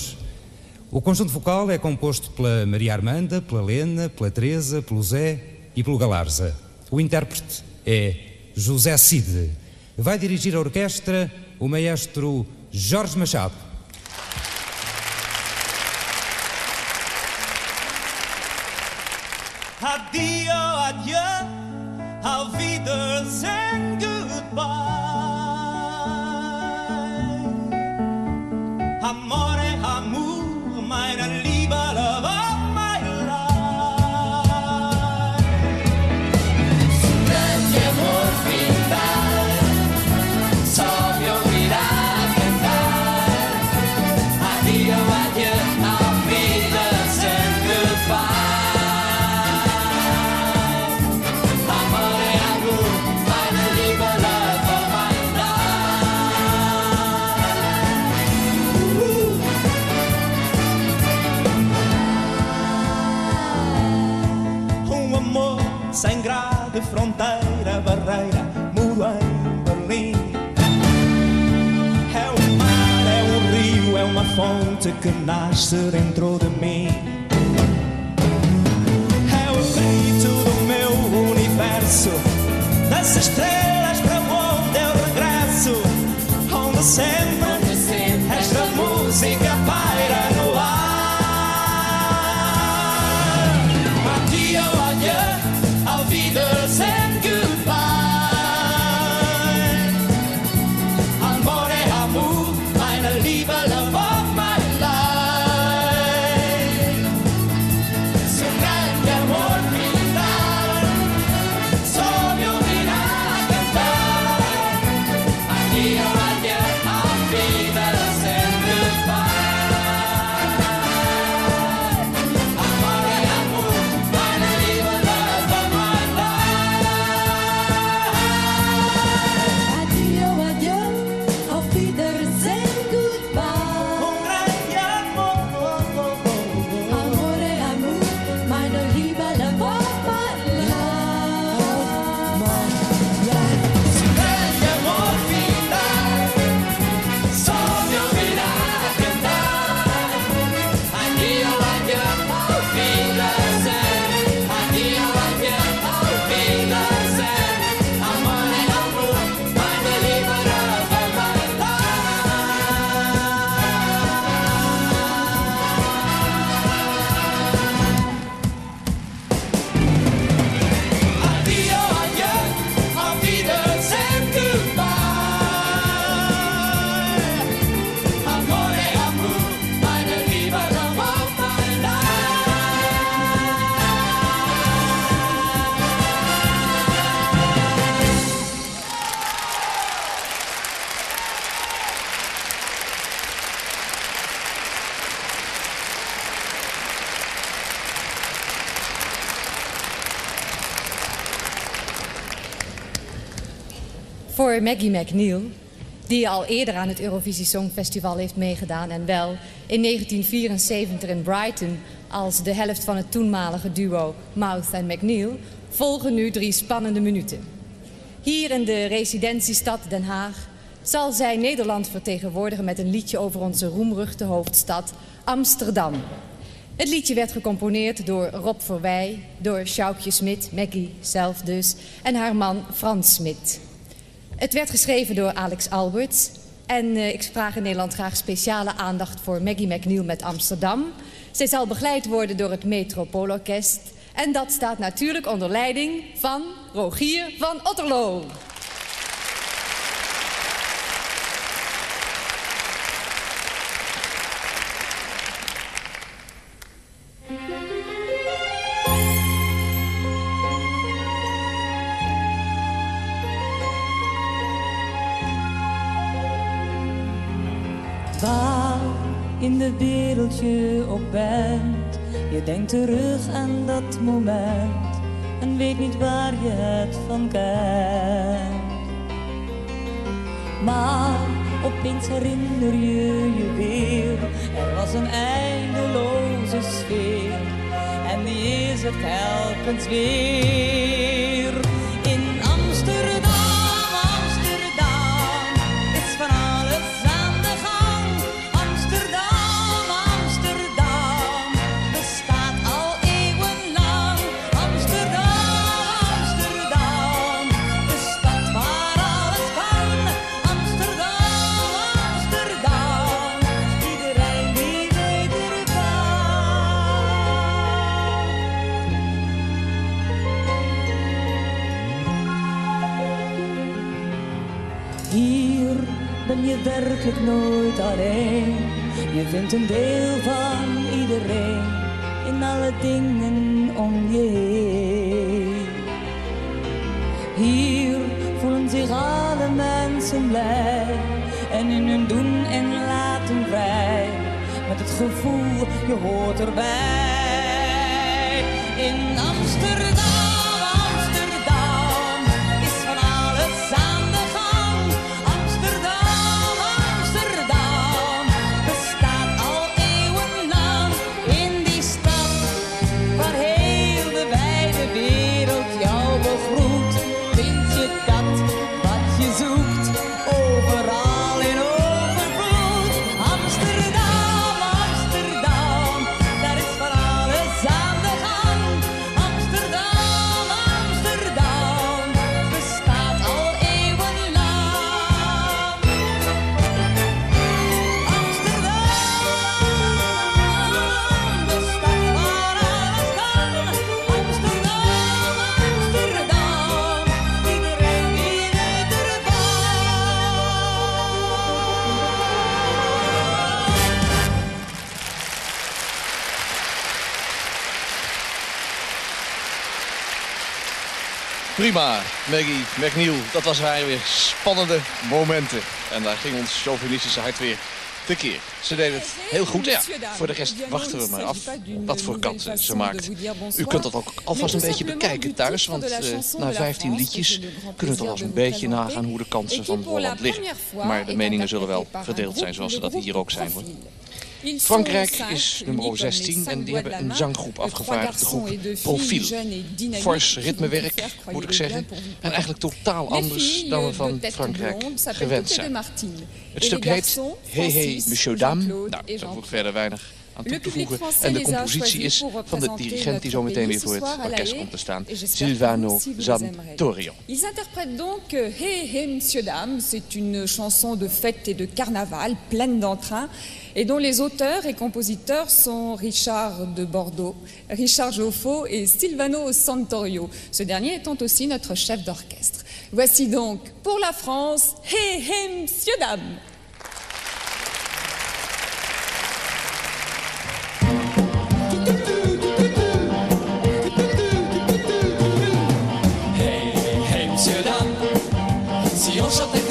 O conjunto vocal é composto pela Maria Armanda, pela Lena, pela Teresa, pelo Zé e pelo Galarza. O intérprete é José Cid. Vai dirigir a orquestra o maestro Jorge Machado. Addio, adieu, auf Wiedersehen, fronteira, barreira, muro em Berlim. É o mar, é um rio, é uma fonte que nasce dentro de mim. É o grito do meu universo, das estrelas para onde eu regresso, onde sempre, Maggie McNeil, die al eerder aan het Eurovisie Songfestival heeft meegedaan en wel in 1974 in Brighton als de helft van het toenmalige duo Mouth en McNeil, volgen nu drie spannende minuten. Hier in de residentiestad Den Haag zal zij Nederland vertegenwoordigen met een liedje over onze roemruchte hoofdstad Amsterdam. Het liedje werd gecomponeerd door Rob Verwij, door Sjoukje Smit, Maggie zelf dus, en haar man Frans Smit. Het werd geschreven door Alex Alberts. En eh, ik vraag in Nederland graag speciale aandacht voor Maggie McNeil met Amsterdam. Zij zal begeleid worden door het Metropoolorkest. En dat staat natuurlijk onder leiding van Rogier van Otterlo. Je je denkt terug aan dat moment en weet niet waar je het van kent. Maar opeens herinner je je weer, er was een eindeloze sfeer en die is het telkens weer. Werkelijk nooit alleen. Je vindt een deel van iedereen in alle dingen om je heen. Hier voelen zich alle mensen blij en in hun doen en laten vrij. Met het gevoel, je hoort erbij. In Amsterdam, Amsterdam, Prima, Maggie McNeil. Dat was weer spannende momenten. En daar ging ons chauvinistische hart weer tekeer. Ze deed het heel goed. Ja, voor de rest wachten we maar af wat voor kansen ze maakt. U kunt dat ook alvast een beetje bekijken thuis. Want eh, na 15 liedjes kunnen we toch al een beetje nagaan hoe de kansen van Holland liggen. Maar de meningen zullen wel verdeeld zijn zoals ze dat hier ook zijn. Hoor. Frankrijk is nummer 16 en die hebben een zanggroep afgevaardigd, de groep Profiel. Fors ritmewerk, moet ik zeggen. En eigenlijk totaal anders dan we van Frankrijk gewend zijn. Het stuk heet Hey Hey Monsieur Dame. Nou, hoef ik verder weinig te voegen. En de compositie is van de dirigent die zo meteen weer voor het orkest komt te staan, Silvano Zantorio. Ils interprètent donc euh, Hey Hey Monsieur Dame. C'est une chanson de fête et de carnaval pleine d'entrain et dont les auteurs et compositeurs sont Richard de Bordeaux, Richard Joffo et Silvano Santorio, ce dernier étant aussi notre chef d'orchestre. Voici donc pour la France Hey Hey Monsieur Dame. Eu só tenho...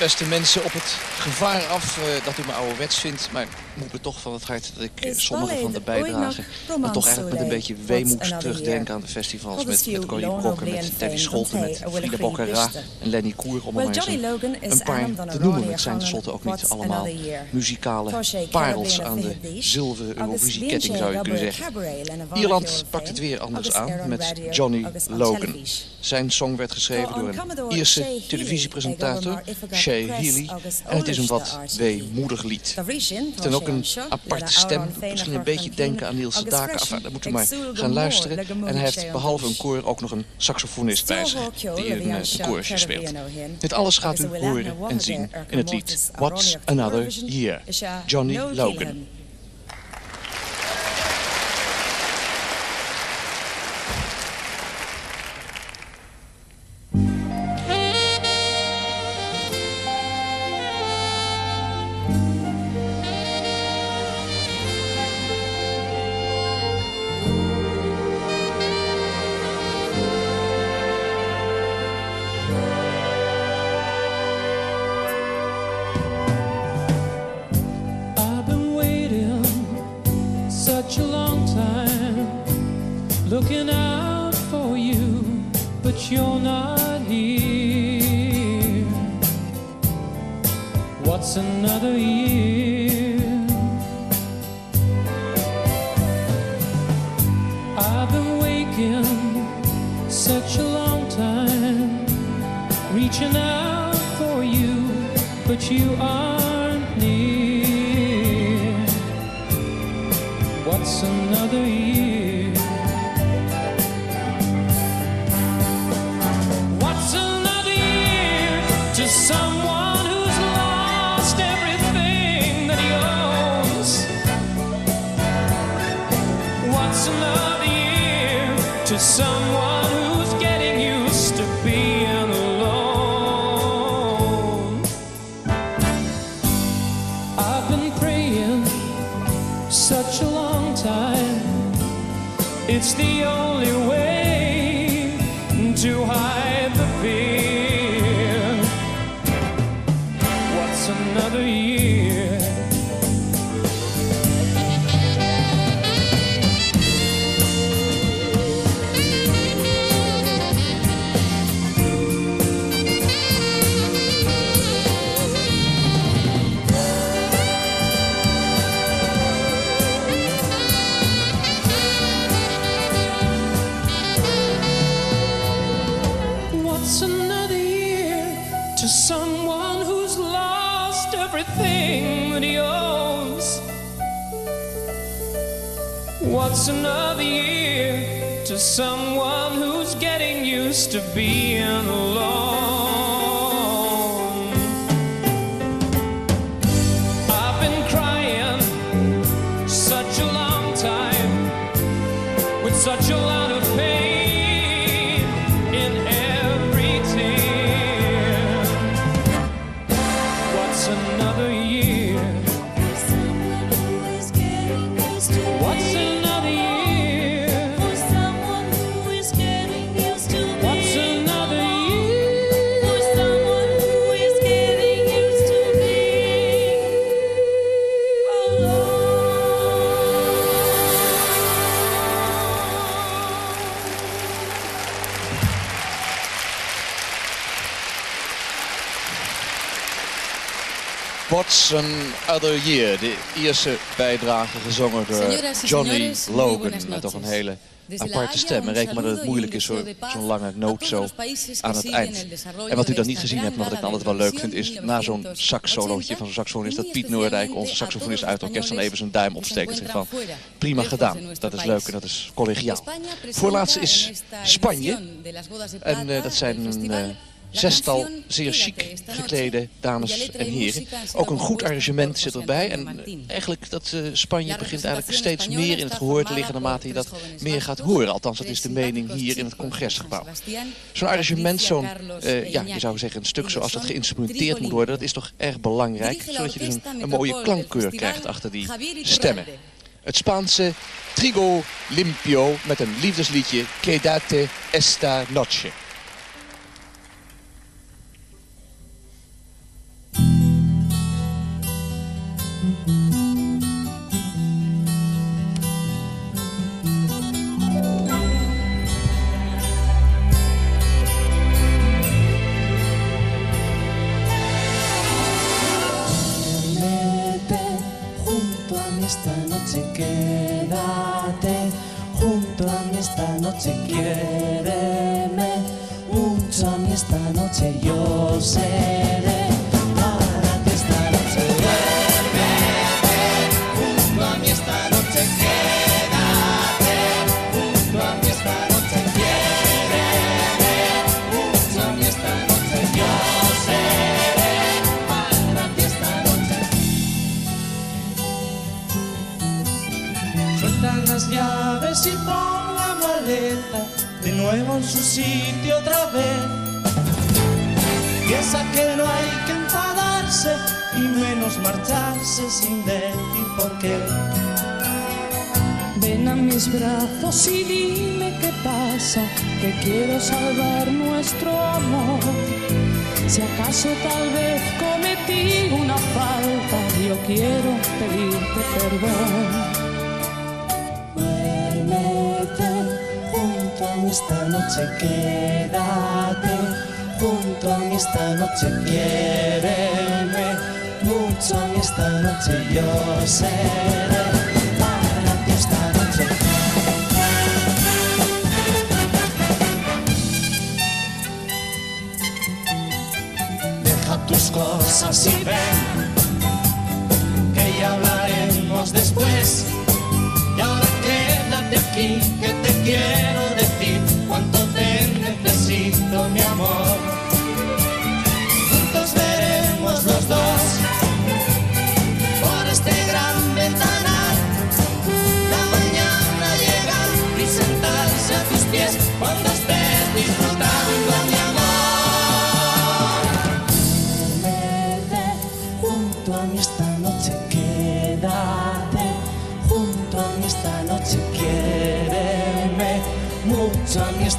beste mensen, op het gevaar af eh, dat u me ouderwets vindt. Maar moet me toch van het hart dat ik eh, sommige van de bijdragen... dan toch eigenlijk met een beetje weemoed terugdenken aan de festivals... met, met Corrie met Teddy Scholten, met Frida Boccara en Lenny Koer... om er maar eens een, een paar te noemen. Het zijn tenslotte ook niet allemaal muzikale parels aan de zilveren Eurovisie-ketting, zou je kunnen zeggen. Ierland pakt het weer anders aan met Johnny Logan. Zijn song werd geschreven door een Ierse televisiepresentator, Shay Healy. En het is een wat weemoedig lied. Het heeft ook een aparte stem. Doet misschien een beetje denken aan Niels Sedaka. Enfin, daar moeten we maar gaan luisteren. En hij heeft behalve een koor ook nog een saxofonist bij zich. Die een, een koortje speelt. Dit alles gaat u horen en zien in het lied What's Another Year. Johnny Logan. Another Year, de eerste bijdrage gezongen door Johnny Logan. Met toch een hele aparte stem. En reken maar dat het moeilijk is zo'n lange noot zo aan het eind. En wat u dan niet gezien hebt, maar wat ik dan altijd wel leuk vind, is na zo'n saxsolootje van zo'n saxofonist, dat Piet Noordijk, onze saxofonist uit het orkest, dan even zijn duim opsteekt en zegt van prima gedaan. Dat is leuk en dat is collegiaal. Voorlaatste is Spanje. En eh, dat zijn zestal zeer chic geklede dames en heren. Ook een goed arrangement zit erbij. En eh, eigenlijk dat eh, Spanje begint eigenlijk steeds meer in het gehoor te liggen naarmate je dat meer gaat horen. Althans, dat is de mening hier in het congresgebouw. Zo'n arrangement, zo'n, eh, ja, je zou zeggen een stuk zoals dat geïnstrumenteerd moet worden, dat is toch erg belangrijk. Zodat je dus een, een mooie klankkeur krijgt achter die stemmen. Het Spaanse Trigo Limpio met een liefdesliedje Quédate esta noche. Noche, yo seré para ti esta noche. Duérmete junto a mí esta noche, quédate junto a mí esta noche, quiéreme mucho a mí esta noche, yo seré para ti esta noche. Suelta las llaves y pon la maleta de nuevo en su sitio otra vez. Que no hay que enfadarse y menos marcharse sin decir por qué. Ven a mis brazos y dime qué pasa, que quiero salvar nuestro amor. Si acaso tal vez cometí una falta, yo quiero pedirte perdón. Duérmete mí esta noche, quédate junto a mí esta noche, quiéreme mucho a mí esta noche, yo seré tus cosas y ven, que ya hablaremos después. Y ahora quédate aquí, que te quiero decir cuánto te necesito, mi amor.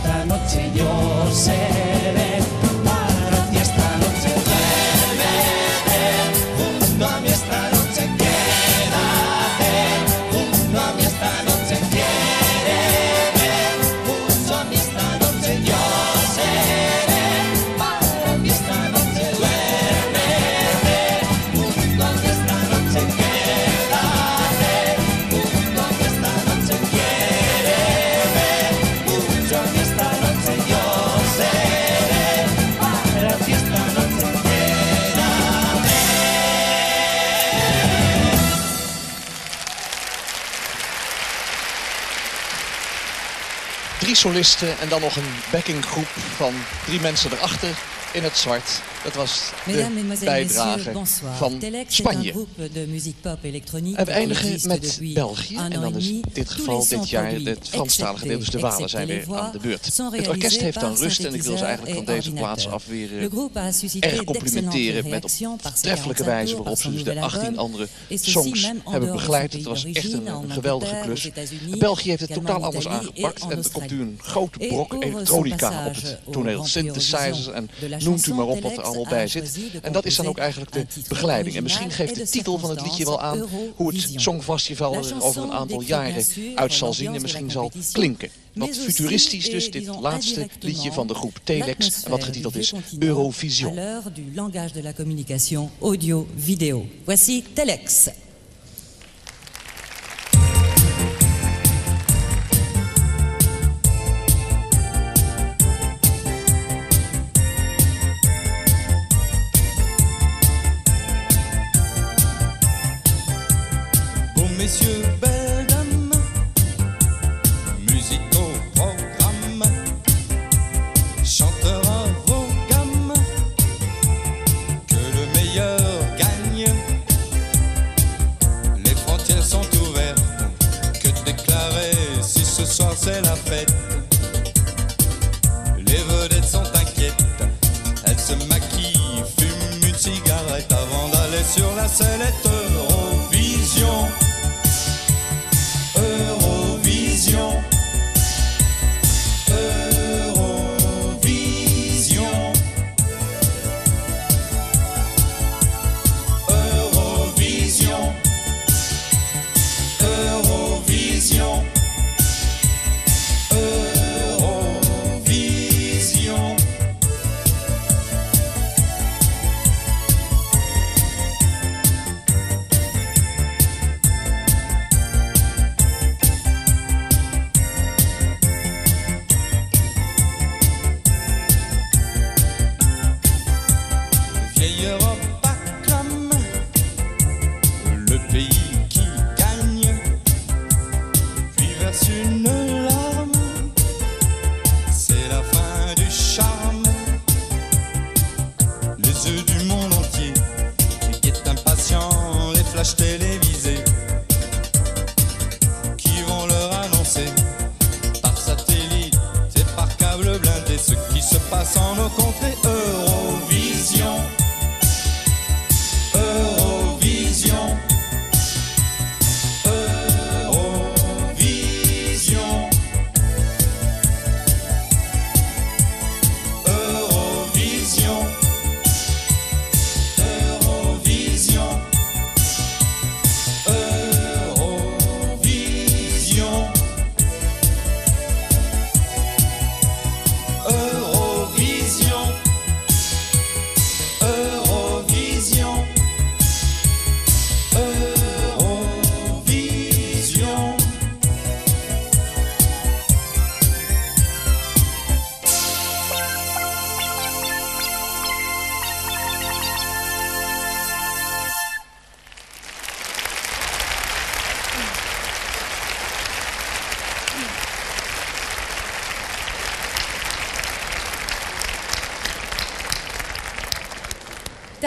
Esta noche, yo seré solisten en dan nog een backinggroep van drie mensen erachter in het zwart. Dat was de bijdrage van Spanje. En we eindigen met België. En an dan is dit geval dit jaar het Franstalige deel, dus de Walen zijn weer aan de beurt. Het orkest heeft dan rust en ik wil ze eigenlijk van deze plaats af weer erg complimenteren met op treffelijke 45 wijze waarop ze dus de nouvel 18 album. andere songs hebben begeleid. Het was echt een, geweldige klus. België heeft het totaal anders aangepakt en er komt u een grote brok elektronica op het toneel, synthesizers en noemt u maar op wat er allemaal bij zit. En dat is dan ook eigenlijk de begeleiding. En misschien geeft de titel van het liedje wel aan hoe het. Songfestival er over een aantal jaren uit zal zien en misschien zal klinken. Wat futuristisch dus, dit laatste liedje van de groep Telex wat getiteld is Eurovision. l'heure du langage de la communication audio-vidéo. Voici Telex.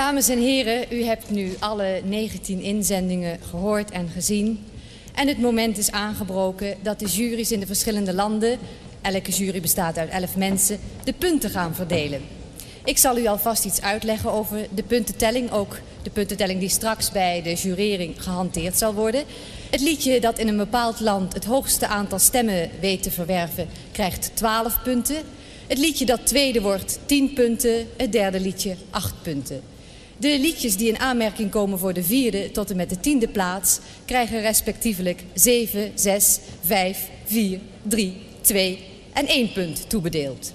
Dames en heren, u hebt nu alle 19 inzendingen gehoord en gezien. En het moment is aangebroken dat de juries in de verschillende landen, elke jury bestaat uit 11 mensen, de punten gaan verdelen. Ik zal u alvast iets uitleggen over de puntentelling, ook de puntentelling die straks bij de jurering gehanteerd zal worden. Het liedje dat in een bepaald land het hoogste aantal stemmen weet te verwerven, krijgt 12 punten. Het liedje dat tweede wordt 10 punten, het derde liedje 8 punten. De liedjes die in aanmerking komen voor de vierde tot en met de tiende plaats krijgen respectievelijk 7, 6, 5, 4, 3, 2 en 1 punt toebedeeld.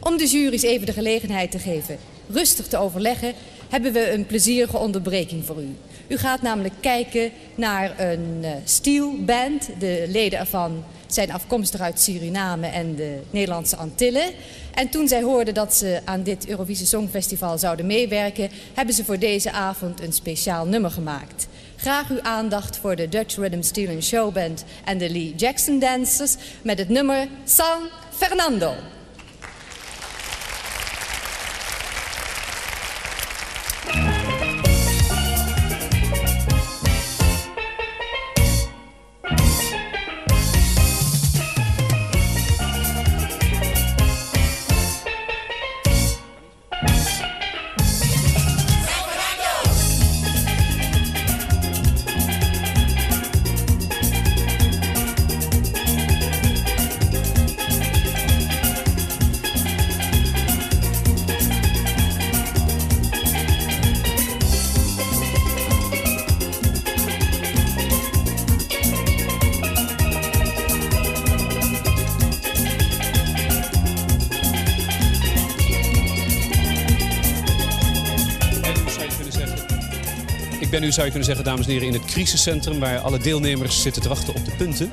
Om de jury's even de gelegenheid te geven rustig te overleggen, hebben we een plezierige onderbreking voor u. U gaat namelijk kijken naar een uh, steelband. De leden ervan zijn afkomstig uit Suriname en de Nederlandse Antillen. En toen zij hoorden dat ze aan dit Eurovisie Songfestival zouden meewerken, hebben ze voor deze avond een speciaal nummer gemaakt. Graag uw aandacht voor de Dutch Rhythm Steel and Show Band en de Lee Jackson Dancers met het nummer San Fernando. Zou je kunnen zeggen, dames en heren, in het crisiscentrum... waar alle deelnemers zitten te wachten op de punten.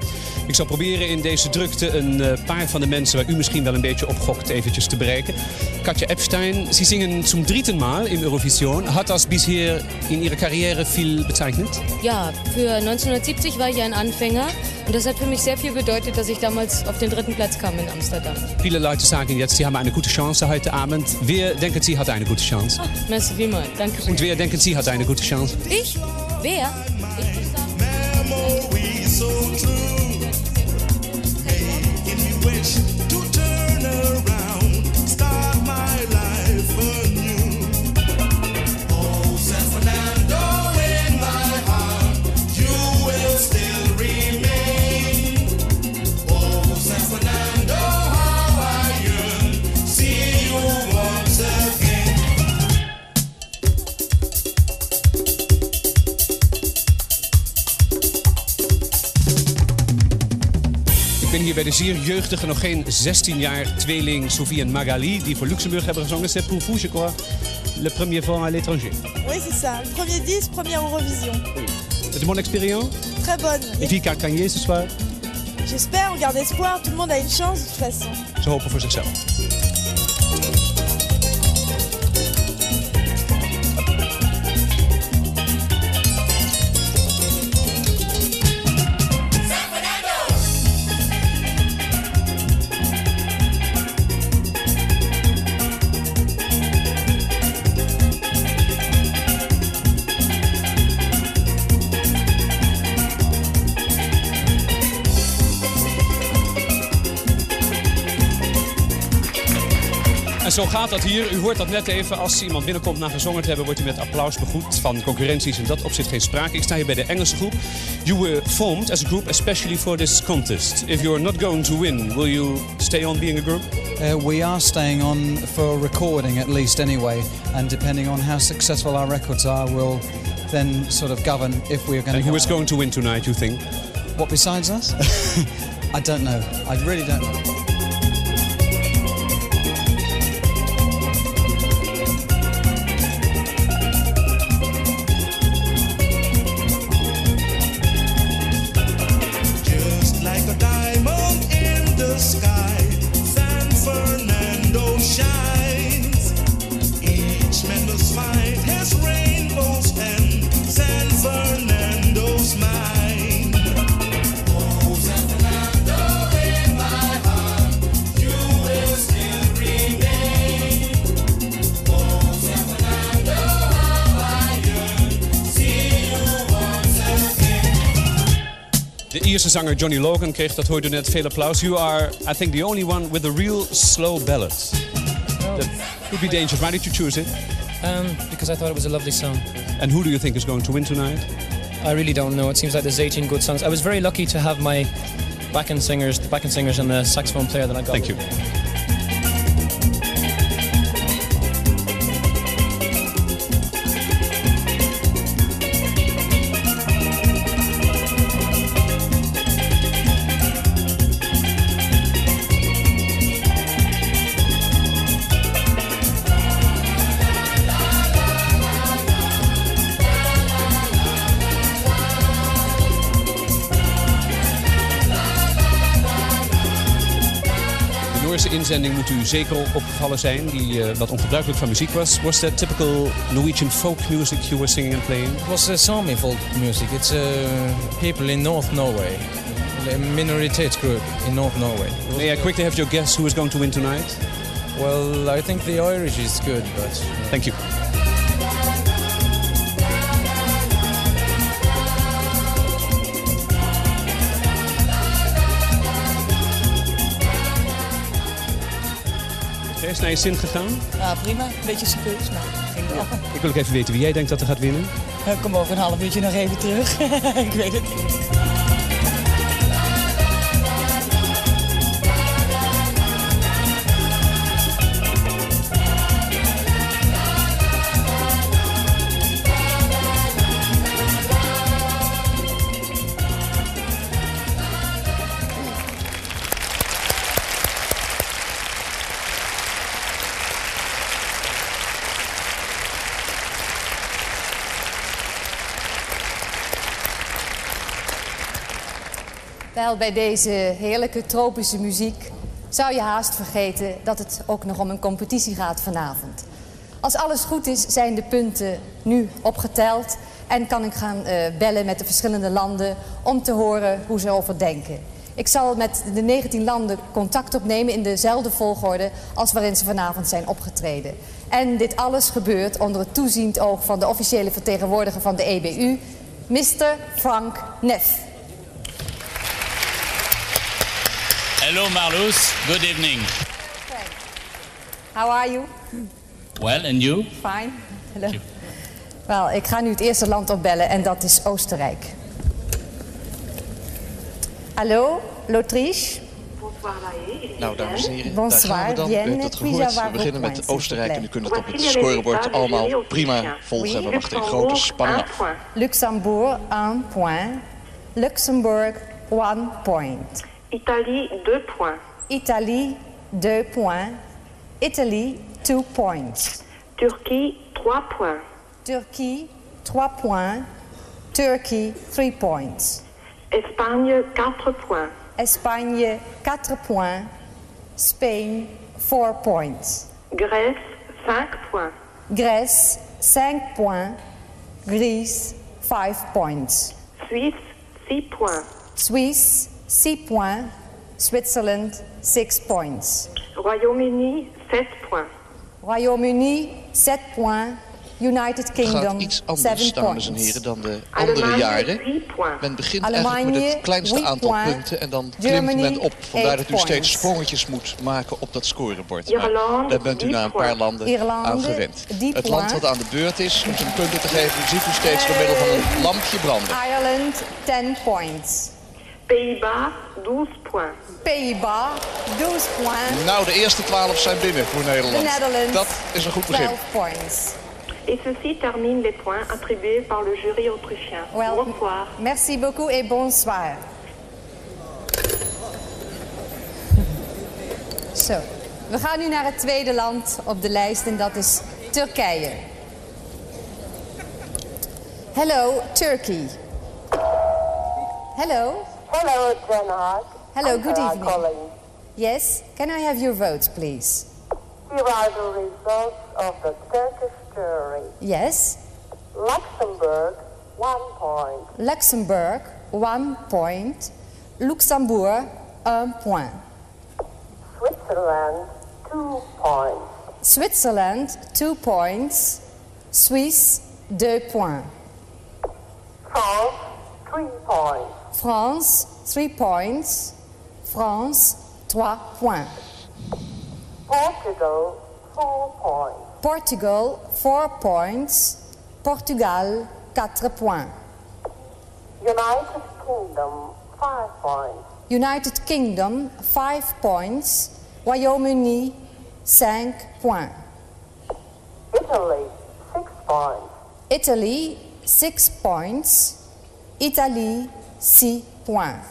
Ik zal proberen in deze drukte een eh, paar van de mensen... waar u misschien wel een beetje op gokt eventjes te bereiken. Katja Epstein, Sie singen zum dritten Mal im Eurovision. Hat das bisher in Ihrer Karriere viel bezeichnet? Ja, für 1970 war ich ein Anfänger und das hat für mich sehr viel bedeutet, dass ich damals auf den dritten Platz kam in Amsterdam. Viele Leute sagen jetzt, Sie haben eine gute Chance heute Abend. Wer denken Sie hat eine gute Chance? Merci vielmals, danke schön. Und wer denken Sie hat eine gute Chance? Ich? Wer? so bij de zeer jeugdige, nog geen 16 jaar tweeling Sophie en Magali... die voor Luxemburg hebben gezongen. C'est pour vous, je crois, le premier fois à l'étranger. Oui, c'est ça. Le premier disque, première Eurovision. C'est une bonne expérience? Très bonne. Et kan gagner ce soir? J'espère, on garde espoir. Tout le monde a une chance de toute façon. Ze hopen voor zichzelf. Gaat dat hier. U hoort dat net even. Als iemand binnenkomt na gezongen te hebben, wordt hij met applaus begroet. Van concurrenties in dat opzicht geen sprake. Ik sta hier bij de Engelse groep. You were formed as a group especially for this contest. If you're not going to win, will you stay on being a group? Uh, we are staying on for recording at least anyway, and depending on how successful our records are, we'll then sort of govern if we're going And to. who is going to win tonight, you think? What besides us? [LAUGHS] I don't know. I really don't know. Ierse zanger Johnny Logan kreeg, dat hoorde net, veel applaus. You are, I think, the only one with a real slow ballad. That would be dangerous. Why did you choose it? Um, because I thought it was a lovely song. And who do you think is going to win tonight? I really don't know. It seems like there's 18 good songs. I was very lucky to have my backing singers, the backing singers and the saxophone player that I got. Thank you. Inzending moet u zeker opgevallen zijn, die eh, wat ongebruikelijk van muziek was. Was that typical Norwegian folk music you were singing and playing? It was uh, Sami folk music. It's uh, people in North Norway, a minoritetsgroup in North Norway. May I quickly have your guess who is going to win tonight? Well, I think the Irish is good, but... Thank you. Naar je zin gegaan? Ja, prima. Een beetje serieus, maar. Ik wil ook even weten wie jij denkt dat er gaat winnen. Ik kom over een half uurtje nog even terug. [LAUGHS] ik weet het niet. Wel, bij deze heerlijke tropische muziek zou je haast vergeten dat het ook nog om een competitie gaat vanavond. Als alles goed is, zijn de punten nu opgeteld en kan ik gaan eh, bellen met de verschillende landen om te horen hoe ze erover denken. Ik zal met de 19 landen contact opnemen in dezelfde volgorde als waarin ze vanavond zijn opgetreden. En dit alles gebeurt onder het toeziend oog van de officiële vertegenwoordiger van de EBU, Mr. Frank Neff. Hello, Marloes. Good evening. How are you? Well, and you? Fine. Hello. Wel, ik ga nu het eerste land opbellen en dat is Oostenrijk. Hallo, l'Autriche? Nou, dames en heren, Bonsoir, daar gaan we dan. U hebt puis gehoord. We beginnen met Oostenrijk en u kunt het op het scorebord allemaal prima volgen. We wachten in grote spanning af. Luxembourg, 1 point. Luxembourg, 1 point. Italie, 2 points. Italie, 2 points. Italy, 2 points. Turquie, 3 points. Turquie, 3 points. Turkey, 3 points. Espagne, 4 points. Espagne, 4 points. Spain, 4 points. Grèce, 5 points. Grèce, 5 points. Greece, 5 points. Suisse, 6 points. Suisse, 6 points. Switzerland, 6 points. Royaume-Uni, 7 points. Royaume-Uni, 7 points. United Kingdom, gaat iets anders, 7 dames en heren, dan de andere jaren. Men begint eigenlijk met het kleinste aantal punten en dan Germany, klimt men op. Vandaar dat u steeds sprongetjes moet maken op dat scorebord. Daar bent u na een paar landen Ierland, aan gewend. Het land wat aan de beurt is om zijn punten te geven, ziet u steeds door middel van een lampje branden. Ireland, 10 points. Pays-Bas, 12 points. Pays-Bas, 12 points. Nou, de eerste twaalf zijn binnen voor Nederland. Netherlands, Dat is een goed begin. 12 points. Et ceci termine les points attribués par le jury autrichien. Well, Bonsoir. merci beaucoup et bonsoir. [LAUGHS] Zo, we gaan nu naar het tweede land op de lijst en dat is Turkije. Hello, Turkey. Hello. Hello, it's Jen Hello, I'm good evening. Collins. Yes, can I have your votes, please? Here are the results of the Turkish jury. Yes. Luxembourg, one point. Luxembourg, one point. Luxembourg, un point. Switzerland, two points. Switzerland, two points. Suisse, deux points. France, three points. France, 3 points. France, 3 points. Portugal, 4 points. Portugal, 4 points. Portugal, 4 points. United Kingdom, 5 points. United Kingdom, 5 points. Royaume-Uni, 5 points. Italy, 6 points. Italy, 6 points. Italy, 6 points.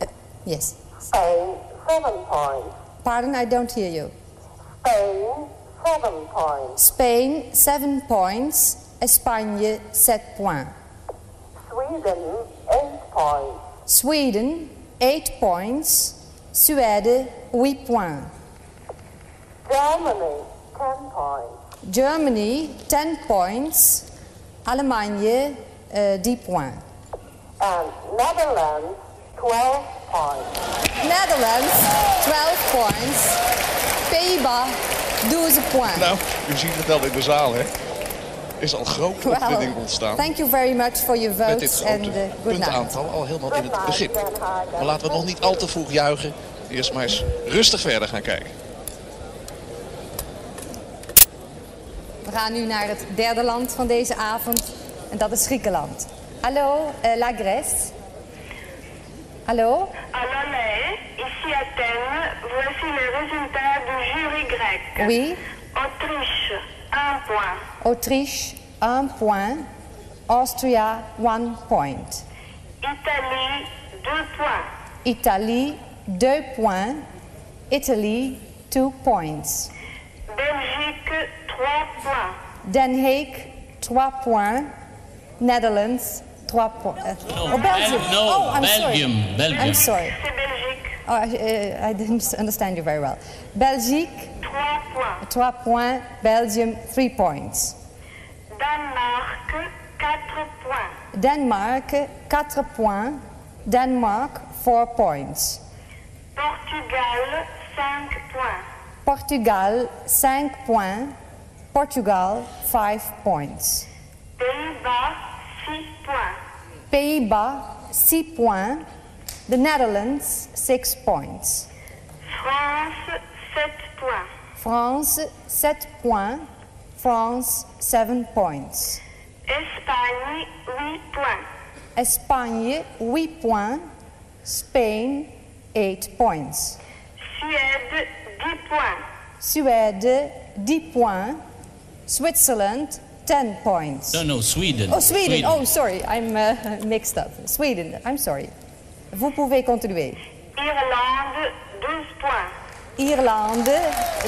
Uh, yes. Spain, 7 points. Pardon, I don't hear you. Spain, 7 points. Spain, 7 points. Espagne, 7 points. Sweden, 8 points. Sweden, 8 points. Suède, 8 points. Germany, 10 points. Germany, 10 points. Allemagne, uh, 10 points. And Netherlands, 12 points. Netherlands, 12 points. Pays-Bas, 12 points. Nou, u ziet het wel in de zaal, hè? Is al groot Well, opwinding ontstaan. thank you very much for your Met dit and grote uh, good night. puntenaantal al helemaal in het begin. Maar laten we nog niet al te vroeg juichen. Eerst maar eens rustig verder gaan kijken. We gaan nu naar het derde land van deze avond. En dat is Griekenland. Hallo, eh, La Grèce. Hallo? Alors là, ici Athènes, voici les résultats du jury grec. Oui. Autriche, 1 point. Autriche, 1 point. Austria, 1 point. Italie, 2 points. Italie, 2 points. Italy, 2 points. Belgique, 3 points. Den Haag, 3 points. Netherlands, 3 points. No, oh, Belgium. Bel- no, oh, I'm Belgium, sorry. Belgium. I'm sorry. C'est Belgique, Oh, I, I didn't understand you very well. Belgique, 3 points. 3 points. Belgium, 3 points. Danemark, 4 points. Denmark, 4 points. Denmark, 4 points. Portugal, 5 points. Portugal, 5 points. Portugal, 5 points. Pays-Bas, 6 points. Pays-Bas, 6 points. The Netherlands, 6 points. France, 7 points. France, 7 points. France, 7 points. Espagne, 8 points. Espagne, 8 points. Spain, 8 points. Suède, 10 points. Suède, 10 points. Switzerland, 10 points. No, no, Sweden. Oh, Sweden. Oh, sorry, I'm uh, [LAUGHS] mixed up. Sweden, I'm sorry. Vous pouvez continuer. Irlande, 12 points. Irlande,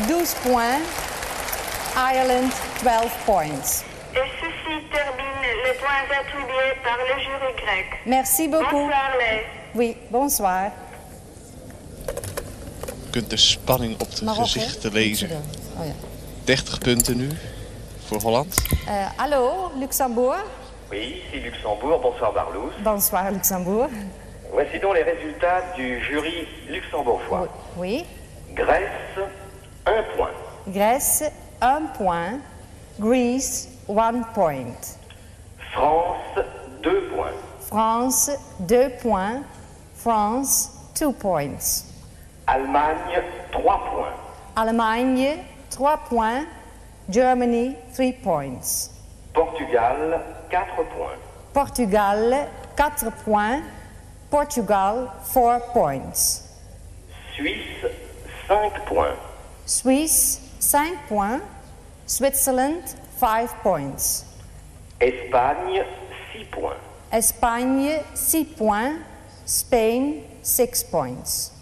12 points. Ireland, 12 points. Et ceci termine les points attribués par le jury grec. Merci beaucoup. Bonsoir les. Oui, bonsoir. Je kunt de spanning op de Marokko, gezichten lezen. Oh ja. 30 punten nu voor Holland. Allô, Luxembourg Oui, ici Luxembourg. Bonsoir Barlouz. Bonsoir, Luxembourg. Voici donc les résultats du jury luxembourgeois. Oui. Grèce, 1 point. Grèce, 1 point. Greece, 1 point. France, 2 points. France, 2 points. France, 2 points. Allemagne, 3 points. Allemagne, 3 points. Germany, 3 points. Portugal, 4 points. Portugal, 4 points. Portugal, 4 points. Suisse, 5 points. Suisse, 5 points. Switzerland, 5 points. Espagne, 6 points. Espagne, 6 points. Spain, 6 points.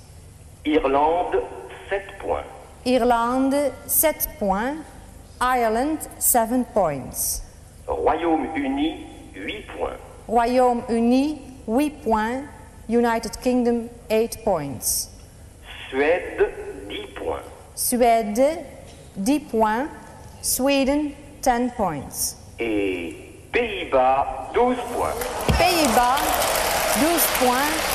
Irlande, 7 points. Irlande, 7 points. Ireland, 7 points. Royaume-Uni, 8 points. Royaume-Uni, 8 points. United Kingdom, 8 points. Suède, 10 points. Suède, 10 points. Sweden, 10 points. Et Pays-Bas, 12 points. Pays-Bas, 12 points.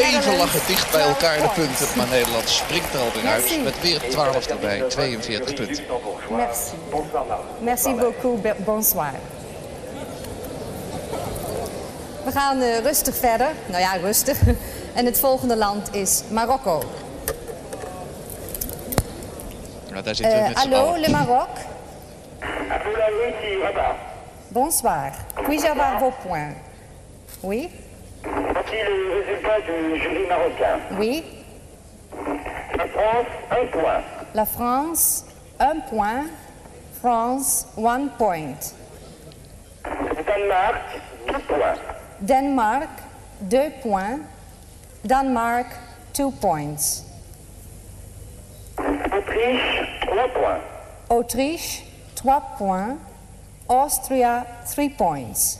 Even lachen dicht bij 12 elkaar de punten. Maar Nederland springt er alweer uit. Met weer 12 erbij. 42 punten. Merci. Merci beaucoup, be- bonsoir. We gaan eh, rustig verder. Nou ja, rustig. [LAUGHS] En het volgende land is Marokko. Nou, daar zitten we met allô, allen. le Maroc Bonsoir. Puis-je avoir vos points? Oui? Voici le résultat du jury marocain. Oui La France, un point. La France, un point. France, one point. Danemark, deux points. Denmark, deux points. Danemark, two points. Autriche, trois points. Autriche, trois points. Austria, three points.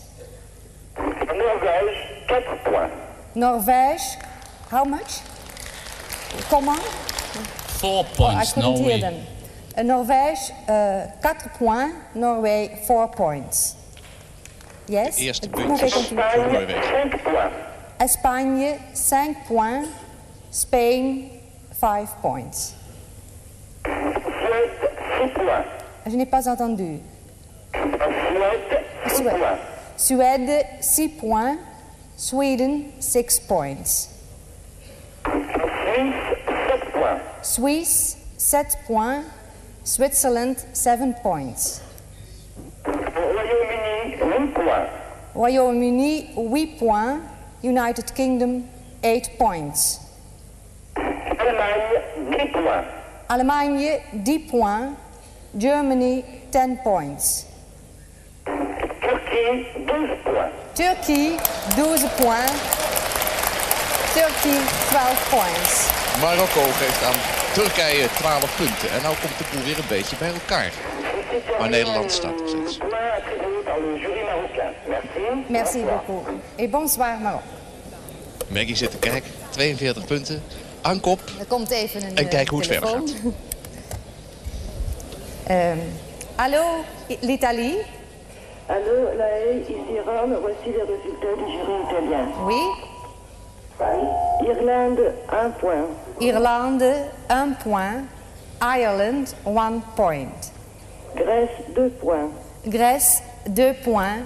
Norvège, quatre points. Norvège, how much? Comment? Four Oh, I points, couldn't hear Norway. them. Uh, Norvège, uh, 4 points. Norway, 4 points. Yes? Eerste pouvez puntjes continuer. voor Noorwegen. Espagne, 5 points. Spain, 5 points. Je n'ai pas entendu. Suède. Suède, 6 points. Sweden, 6 points. Suisse, 7 points. Switzerland, 7 points. Royaume-Uni, huit points. Royaume-Uni, 8 points. United Kingdom, 8 points. Allemagne, dix points. Allemagne, 10 points. Germany, 10 points. Turquie, douze points. Turkey, 12 points. Turkey, 12 points. Marokko geeft aan Turkije 12 punten. En nou komt de boel weer een beetje bij elkaar. Maar Nederland staat nog steeds. Merci. Merci beaucoup. Et bonsoir Maroc. Maggie zit te kijken. 42 punten. Ankop. Er komt even een En eh, kijk hoe het verder telefoon. [LAUGHS] Ehm, Allô, I- l'Italie Allô, La Haye, ici Rome, voici les résultats du jury italien. Oui. Irlande, un point. Irlande, 1 point. Ireland, 1 point. Grèce, deux points. Grèce, 2 points.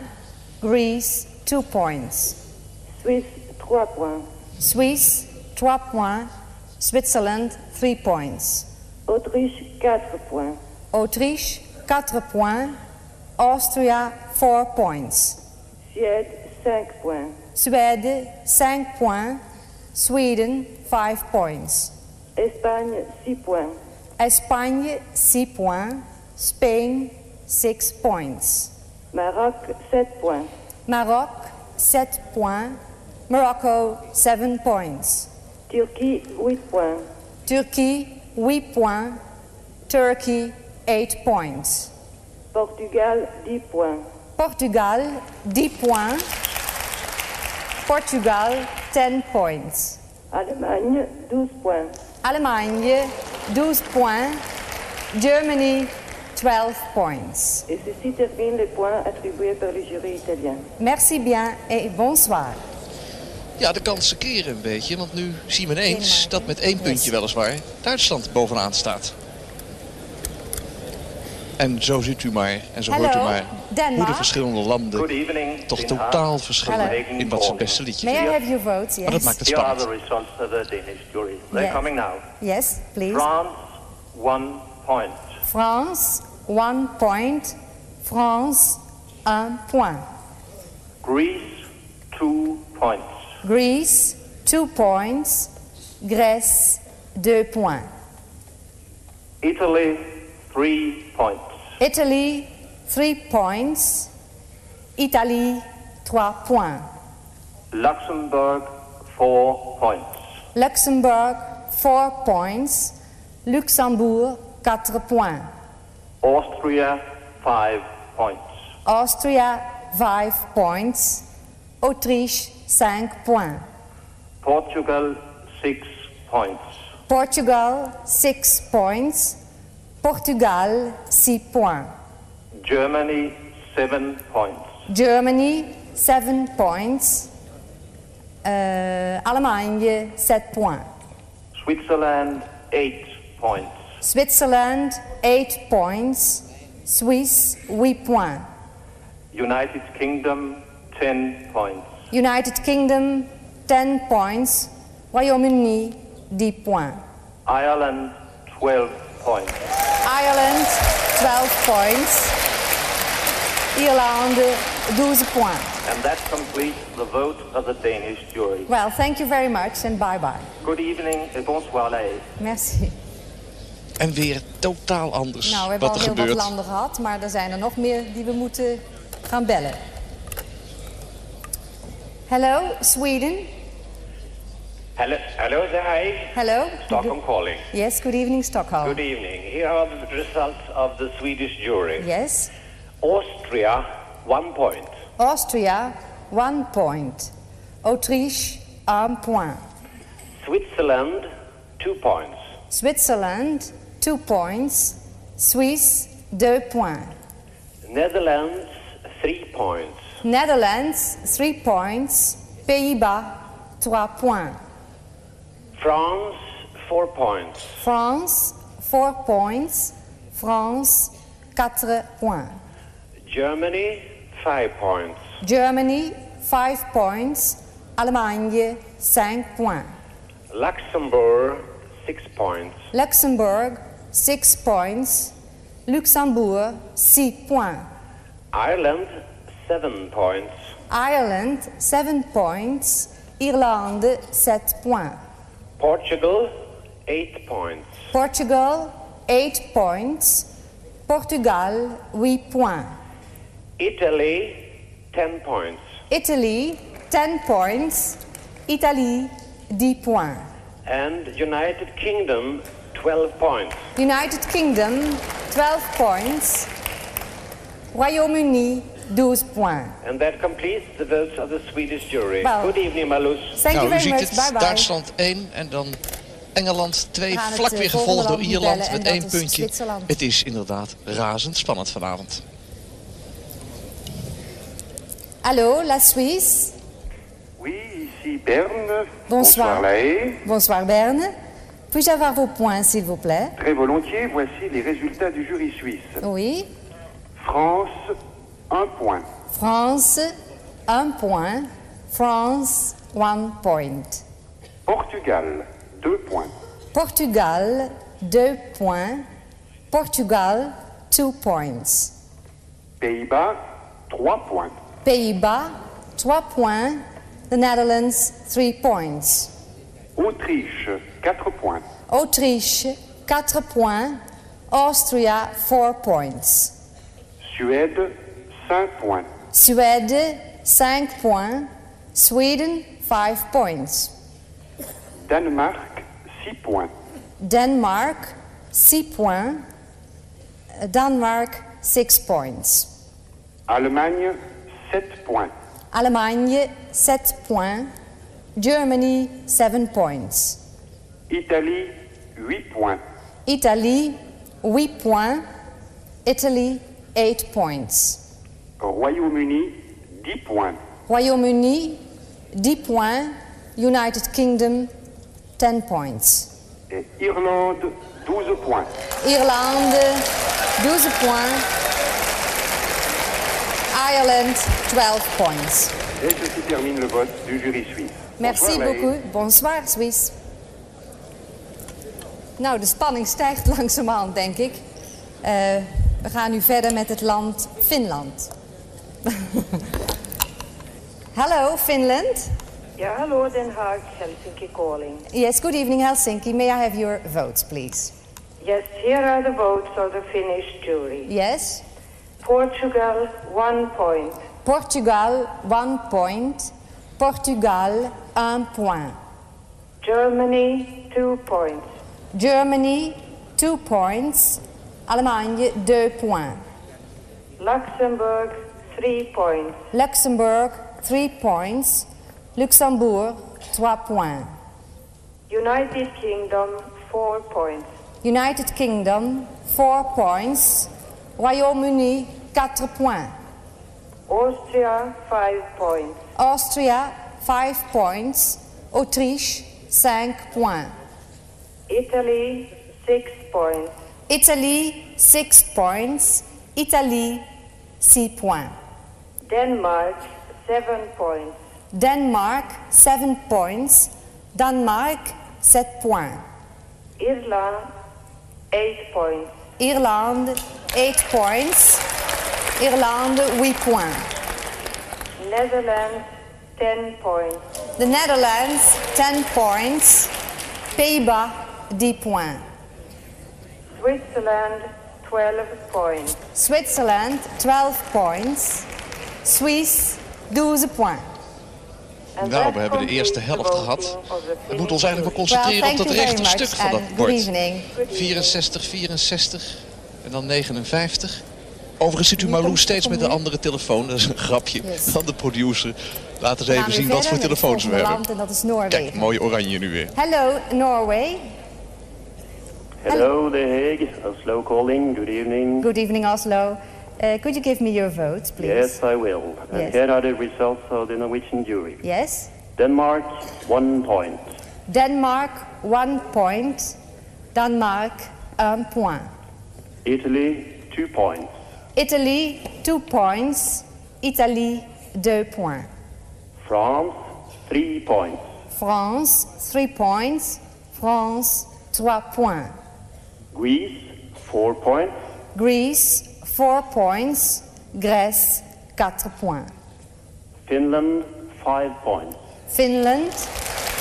Greece, 2 points. Suisse, trois points. Suisse, 3 points. Switzerland, 3 points. Autriche, quatre points. Autriche, 4 points. Austria, 4 points. Suède, cinq points. Suède, 5 points. Sweden, 5 points. Espagne, six points. Espagne, 6 points. Spain, 6 points. Maroc, sept points. Maroc, 7 points. Morocco, 7 points. Turquie, huit points. Turkey, 8 points. Turkey, 8 points. Portugal, dix points. Portugal, 10 points. Portugal, 10 points. Allemagne, douze points. Allemagne, 12 points. Germany, 12 points. Et ceci termine les points attribués par le jury italien. Merci bien et bonsoir. Ja, de kansen keren een beetje. Want nu zien we ineens dat met één puntje weliswaar Duitsland bovenaan staat. En zo ziet u maar, en zo hoort u maar, hoe de verschillende landen toch totaal verschillen in wat ze beste liedje May I have your votes? Yes. Maar dat maakt het Here are spannend. the results of the Danish jury. They're Yeah. coming now. Yes, please. France, one point. France, 1 point. France, 1 point. Greece, two points. Greece, 2 points. Grèce, 2 points. Italy, three points. Italy, 3 points. Italie, 3 points. Luxembourg, four points. Luxembourg, 4 points. Luxembourg, quatre points. Austria, five points. Austria, 5 points. Autriche, 5 points. Portugal, six points. Portugal, 6 points. Portugal, 6 points. Germany, seven points. Germany, 7 points. Euh, Allemagne, 7 points. Switzerland, eight points. Switzerland, 8 points. Suisse, 8 points. United Kingdom, ten points. United Kingdom, 10 points. Royaume-Uni, 10 points. Ireland 12 points. Ireland, 12 points. Irlande, 12 points. And that completes the vote of the Danish jury. Well, thank you very much and bye-bye. Good evening et bonsoir. Merci. En weer totaal anders Nou, we hebben wat al heel gebeurt. wat landen gehad, maar er zijn er nog meer die we moeten gaan bellen. Hello, Sweden. Hello, hello there, hi. Hello. Stockholm calling. Yes, good evening, Stockholm. Good evening. Here are the results of the Swedish jury. Yes. Austria, one point. Austria, one point. Autriche, un point. Switzerland, two points. Switzerland, two points. Suisse, deux points. Netherlands, three points. Netherlands, three points. Pays-Bas, trois points. France, four points. France, four points. France, quatre points. Germany, five points. Germany, five points. Allemagne, cinq points. Luxembourg, six points. Luxembourg, six points. Luxembourg, six points. Ireland, seven points. Ireland, seven points. Irlande, sept points. Portugal, eight points. Portugal, eight points. Portugal, huit points. Italy, ten points. Italy, ten points. Italie, dix points. And United Kingdom, 12 points. United Kingdom, 12 points. Royaume-Uni, 12 points. And that completes the votes of the Swedish jury. Well, Good evening, Malus. Thank nou, you u very ziet much. het, Bye bye. Duitsland 1 en dan Engeland 2, We gaan het, vlak eh, weer gevolgd door land Ierland met dat één is puntje. Zwitserland. Het is inderdaad razendspannend vanavond. Allô, la Suisse Oui, ici Berne. Bonsoir. Bonsoir Berne. Puis-je avoir vos points, s'il vous plaît Très volontiers, voici les résultats du jury suisse. Oui. France, un point. France, un point. France, one point. Portugal, deux points. Portugal, deux points. Portugal, two points. Pays-Bas, trois points. Pays-Bas, trois points. The Netherlands, three points. Autriche, quatre points. Autriche, quatre points. Austria, four points. Suède, cinq points. Suède, cinq points. Sweden, five points. Danemark, six points. Denmark, six points. Denmark, six points. Allemagne, sept points. Allemagne, sept points. Germany, seven points. Italie, huit points. Italie, huit points. Italy, eight points. Royaume-Uni, dix points. Royaume-Uni, 10 points. United Kingdom, 10 points. Et Irlande, douze points. Irlande, 12 points. Ireland, 12 points. Et ceci termine le vote du jury suisse. Merci Bonsoir, beaucoup. Bonsoir, Suisse. Nou, de spanning stijgt [LAUGHS] langzamerhand, denk ik. Eh, we gaan nu verder met het land Finland. [LAUGHS] Hallo, Finland. Ja, hallo Den Haag, Helsinki calling. Yes, good evening, Helsinki. May I have your votes, please? Yes, here are the votes of the Finnish jury. Yes. Portugal, one point. Portugal, one point. Portugal, un point. Germany, two points. Germany, two points. Allemagne, deux points. Luxembourg, three points. Luxembourg, three points. Luxembourg, trois points. United Kingdom, four points. United Kingdom, four points. Royaume-Uni, quatre points. Austria, five points. Austria, five points. Autriche, cinq points. Italy, six points. Italy, six points. Italie, six points. Denmark, seven points. Denmark, seven points. Danemark, 7 points. Irland, 8 points. Irlande, 8 points. Irlande, 8 points. Netherlands, 10 points. The Netherlands, 10 points. Pays-Bas, 10 points. Switzerland, 12 points. Switzerland, 12 points. Suisse, 12 points. Nou, we hebben de eerste helft gehad. We moeten ons eigenlijk maar concentreren Well, op dat rechte stuk van dat bord. evening. 64, 64 en dan 59. Overigens ziet u Marloes steeds met een andere telefoon. Dat is een grapje van de producer. Laten we We even zien wat voor telefoons we hebben. land en dat is Noorwegen. Kijk, mooi oranje nu weer. Hello, Norway. Hello, The Hague. Oslo calling. Good evening. Good evening, Oslo. Uh, could you give me your votes, please? Yes, I will. And here are the results of the Norwegian jury. Yes. Denmark, one point. Denmark, one point. Denmark, un point. Italy, two points. Italy, two points. Italy, deux points. France, three points. France, three points. France, trois points. Greece, four points. Greece, four points. Grèce, quatre points. Finland, five points. Finland,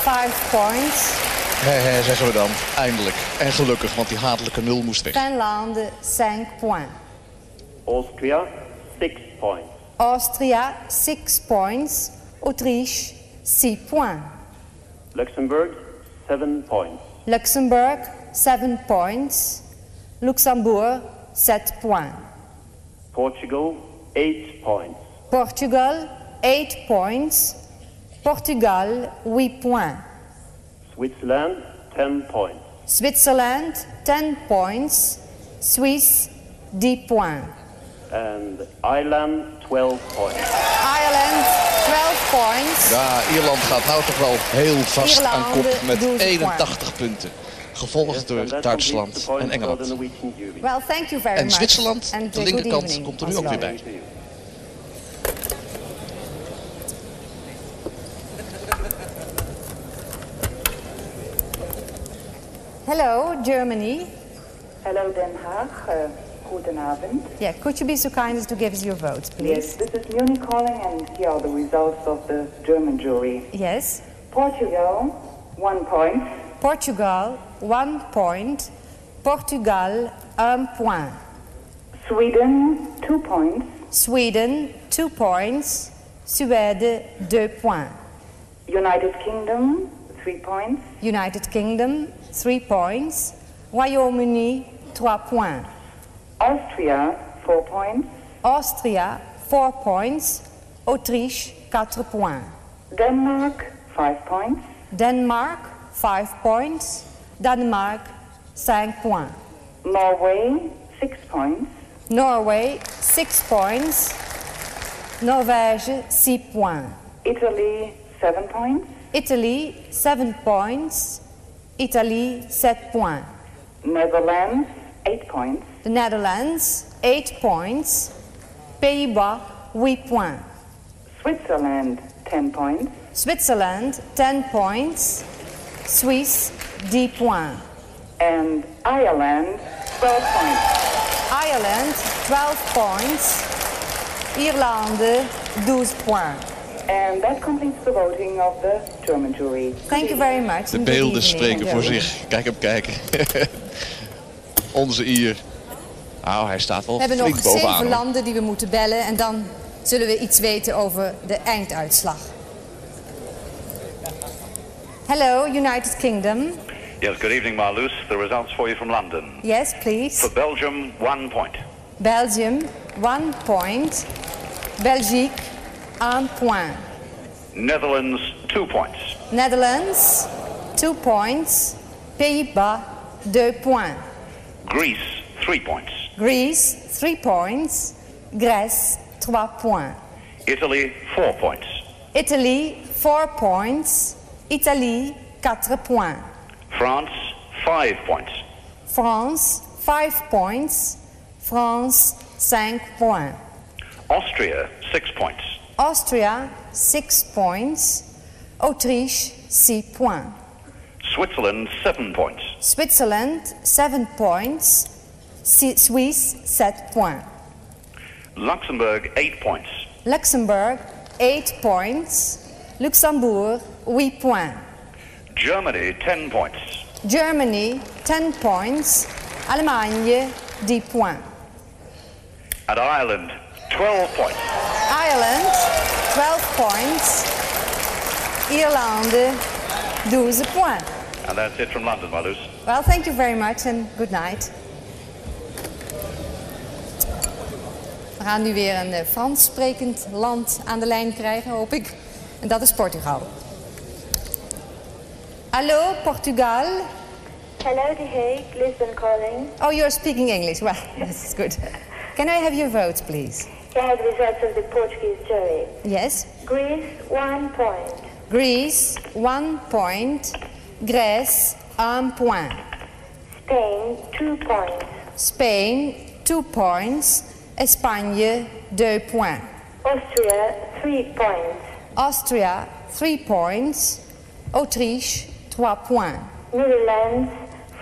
five points. He, he, zeggen we dan. Eindelijk. En gelukkig, want die hatelijke nul moest weg. Finlande, cinq points. Austria, six points. Austria, six points. Autriche, six points. Luxembourg, seven points. Luxembourg, seven points. Luxembourg, sept points. Portugal, eight points. Portugal, eight points. Portugal, huit points. Switzerland, ten points. Switzerland, ten points. Suisse, dix points. And Ireland, 12 points. Ireland, 12 points. Ja, Ierland gaat nou toch wel heel vast aan kop met 12 81 punten. Gevolgd door Duitsland en Engeland. Well, thank you very En. Zwitserland, And, de linkerkant, evening, komt er nu ook weer bij. Hello, Germany. Hello, Den Haag. Uh, goedenavond. Yeah, could you be so kind as to give us your votes, please? Yes, this is Munich calling, and here are the results of the German jury. Yes. Portugal, one point. Portugal, one point. Portugal, un point. Sweden, two points. Sweden, two points. Suède, deux points. United Kingdom, three points. United Kingdom, three points. Royaume-Uni, trois points. Austria, four points. Austria, four points. Autriche, quatre points. Denmark, five points. Denmark, five points. Denmark, cinq points. Norway, six points. Norway, six points. Norvège, six points. Italy, seven points. Italy, seven points. Italy, sept points. Netherlands, eight points. The Netherlands, eight points. Pays-Bas, huit points. Switzerland, ten points. Switzerland, ten points. Suisse, dix points. And Ireland, 12 points. Ireland, 12 points. Irlande, 12 points. And that completes the voting of the German jury. Thank you very much. De beelden evening. spreken voor zich. Kijk hem kijken. [LAUGHS] Onze Ier. Nou, hij staat wel We hebben nog zeven landen die we moeten bellen en dan zullen we iets weten over de einduitslag. Hello, United Kingdom. Yes, good evening, Marloes. The results for you from London. Yes, please. For Belgium, one point. Belgium, one point. Belgique, un point. Netherlands, two points. Netherlands, two points. Pays-Bas, deux points. Greece, three points. Greece, three points. Grèce, trois points. Italy, four points. Italy, four points. Italie, 4 points. France, five points. France, five points. France, cinq points. Austria, six points. Austria, six points. Autriche, six points. Switzerland 7 points. Switzerland 7 points. Suisse 7 points. Luxembourg 8 points. Luxembourg 8 points. Luxembourg 8 points. Germany 10 points. Germany 10 points. Allemagne 10 points. And Ireland 12 points. Ireland 12 points. Irlande 12 points. And that's it from London, Marloes. Well, thank you very much and good night. We gaan nu weer een eh, Frans sprekend land aan de lijn krijgen, hoop ik. En dat is Portugal. Hallo, Portugal. Hello, The Hague, Lisbon calling. Oh, you're speaking English. Well, [LAUGHS] that's good. Can I have your votes, please? I have the results of the Portuguese jury. Yes. Greece, one point. Greece, one point. Grèce, un point. Spain, two points. Spain, two points. Espagne, deux points. Austria, three points. Austria, three points. Autriche, trois points. Netherlands,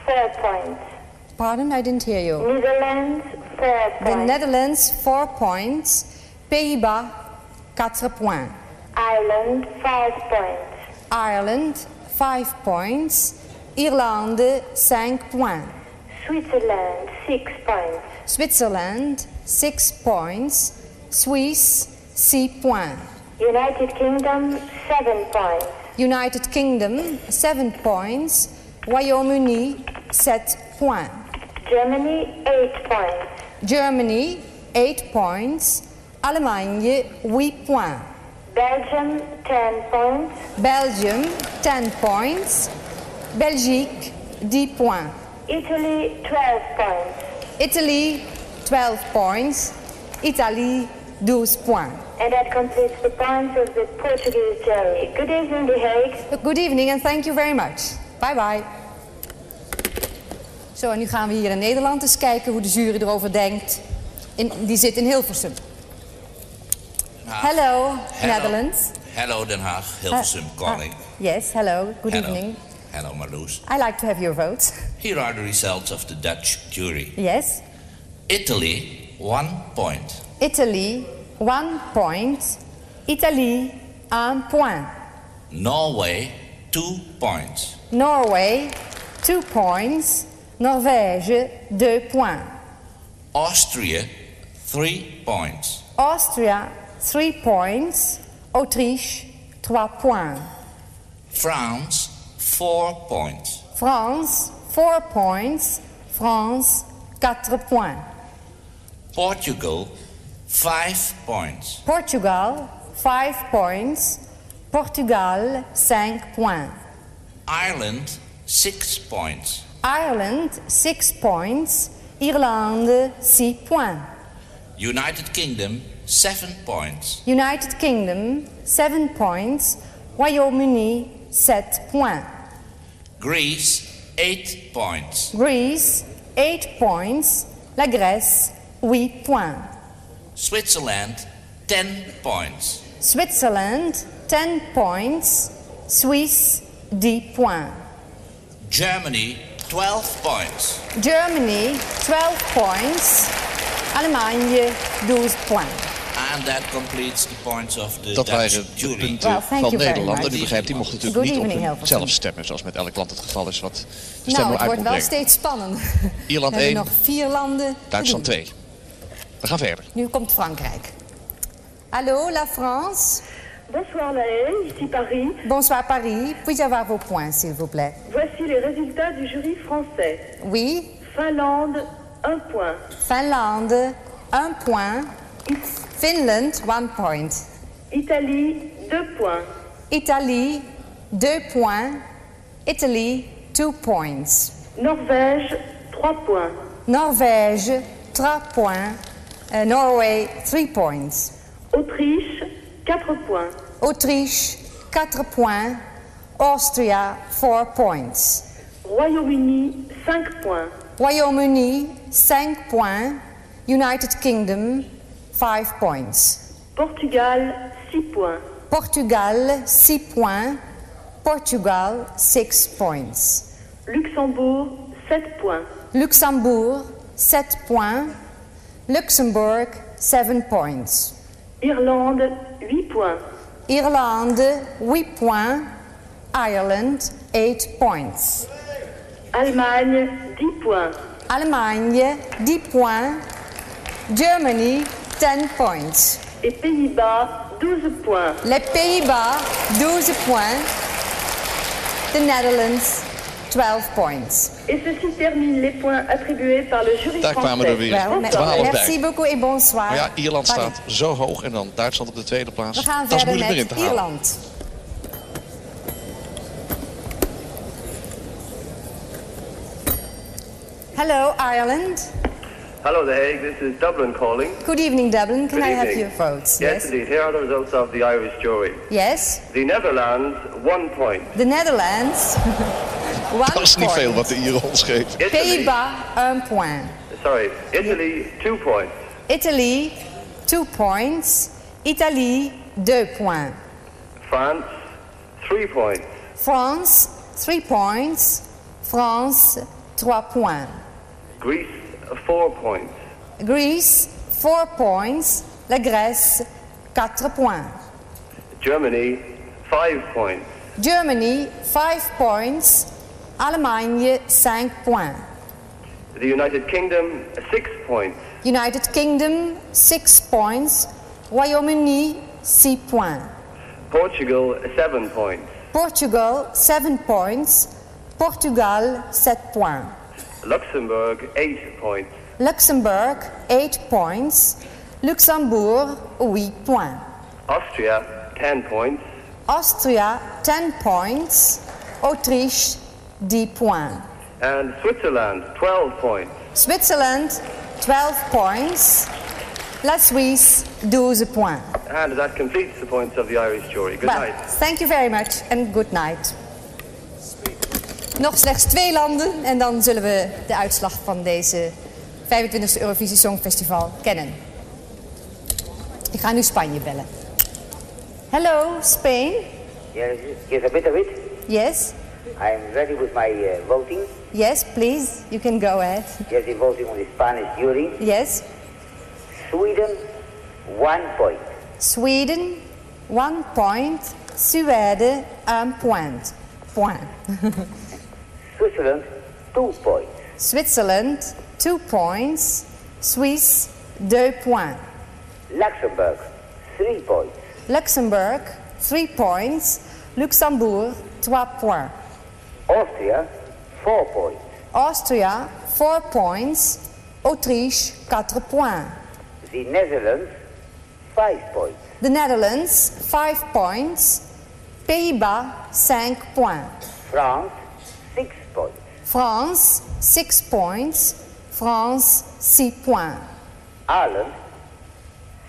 four points. Pardon, I didn't hear you. Netherlands, four points. The. Netherlands, four points. Pays-Bas, quatre points. Ireland, five points. Ireland, five points. Irlande, cinq points. Switzerland, six points. Switzerland, six points. Suisse, six points. United Kingdom, seven points. United Kingdom, seven points. Royaume-Uni, sept points. Germany, eight points. Germany, eight points. Allemagne, huit points. Belgium, ten points. Belgium, 10 points. Belgique, 10 points. Italy, 12 points. Italy, 12 points. Italy, 12 points. And that completes the points of the Portuguese jury. Good evening, The Hague. Good evening and thank you very much. Bye bye. Zo, en nu gaan we hier in Nederland eens kijken hoe de jury erover denkt. In, die zit in Hilversum. Hello, Netherlands. Hello, Den Haag. Hilversum Uh, calling. uh, yes, hello. Good Hello. evening. Hello, Marloes. I like to have your votes. Here are the results of the Dutch jury. Yes. Italy, one point. Italy, one point. Italy, un point. Norway, two points. Norway, two points. Norvège, deux points. Austria, three points. Austria, three points. Autriche, trois points. France, four points. France, four points. France, quatre points. Portugal, five points. Portugal, five points. Portugal, cinq points. Ireland, six points. Ireland, six points. Irlande, six points. United Kingdom, seven points. United Kingdom, seven points. Royaume-Uni, sept points. Greece, eight points. Greece, eight points. La Grèce, huit points. Switzerland, ten points. Switzerland, ten points. Suisse, dix points. Germany, 12 points. Germany, 12 points. Allemagne, 12 points. And that completes the points of the Dat Dutch waren de jury. punten Well, van you very Nederland. much. En u begrijpt, die mochten Good natuurlijk niet evening, op zelf stemmen, zoals met elk land het geval is wat de Nou, uit het wordt wel steeds spannend. Ierland We hebben 1, nog vier landen. Duitsland doen. 2. We gaan verder. Nu komt Frankrijk. Hallo, la France? Bonsoir Laëlle, ici Paris. Bonsoir Paris. Puis-je avoir vos points, s'il vous plaît? Voici les résultats du jury français. Oui. Finlande, un point. Finlande, un point. Finland, one point. Italie, deux points. Italie, deux points. Italy, two points. Norvège, trois points. Norvège, trois points. Uh, Norway, three points. Autriche, quatre points. Autriche, quatre points. Austria, four points. Royaume-Uni, cinq points. Royaume-Uni, cinq points. United Kingdom, five points. Portugal, six points. Portugal, six points. Portugal, 6 points. Luxembourg, 7 points. Luxembourg, 7 points. Luxembourg, 7 points. Irlande, 8 points. Irlande, 8 points. Ireland, 8 points. Allemagne, 10 points. Allemagne, 10 points. Germany, 10 points. Et Pays-Bas, 12 points. Les Pays-Bas, 12 points. The Netherlands, 12 points. Et ceci termine les points attribués par le jury Daar kwamen français. weer Wel, me- 12 merci beaucoup et bonsoir. Maar ja, Ierland Paris. staat zo hoog en dan Duitsland op de tweede plaats. We gaan dat verder met. Ierland. Hello, Ireland. Hello, The Hague. This is Dublin calling. Good evening, Dublin. Can Good I have your votes? Yes, indeed. Here are the results of the Irish jury. Yes. The Netherlands, one point. The Netherlands. [LAUGHS] One Dat is niet point. veel wat de Ieren ons geeft. Pays-Bas, un point. Sorry, Italy, two points. Italy, two points. Italie, deux points. France, three points. France, three points. France, trois points. Greece, four points. Greece, four points. La Grèce, quatre points. Germany, five points. Germany, five points. Allemagne, cinq points. The United Kingdom, six points. United Kingdom, six points. Royaume-Uni, six points. Portugal, seven points. Portugal, seven points. Portugal, sept points. Luxembourg, eight points. Luxembourg, eight points. Luxembourg, huit points. Austria, ten points. Austria, ten points. Autriche, dix points. And Switzerland, 12 points. Switzerland, 12 points. La Suisse, 12 points. And that completes the points of the Irish jury. Good Well, night. thank you very much and good night. Nog slechts twee landen en dan zullen we de uitslag van deze 25e Eurovisie Songfestival kennen. Ik ga nu Spanje bellen. Hello, Spain. Yes, yes, a bit of it. Yes, I'm ready with my uh, voting. yes, please, you can go ahead. Yes, the voting on the Spanish jury. Yes, Sweden, one point. Sweden, one point. Suède, un point. Point. [LAUGHS] Switzerland, two points. Switzerland, two points. Suisse, deux points. Luxembourg, three points. Luxembourg, three points. Luxembourg, trois points. Austria, four points. Austria, four points. Autriche, quatre points. The Netherlands, five points. The Netherlands, five points. Pays-Bas, cinq points. France. France, six points. France, six points. Ireland,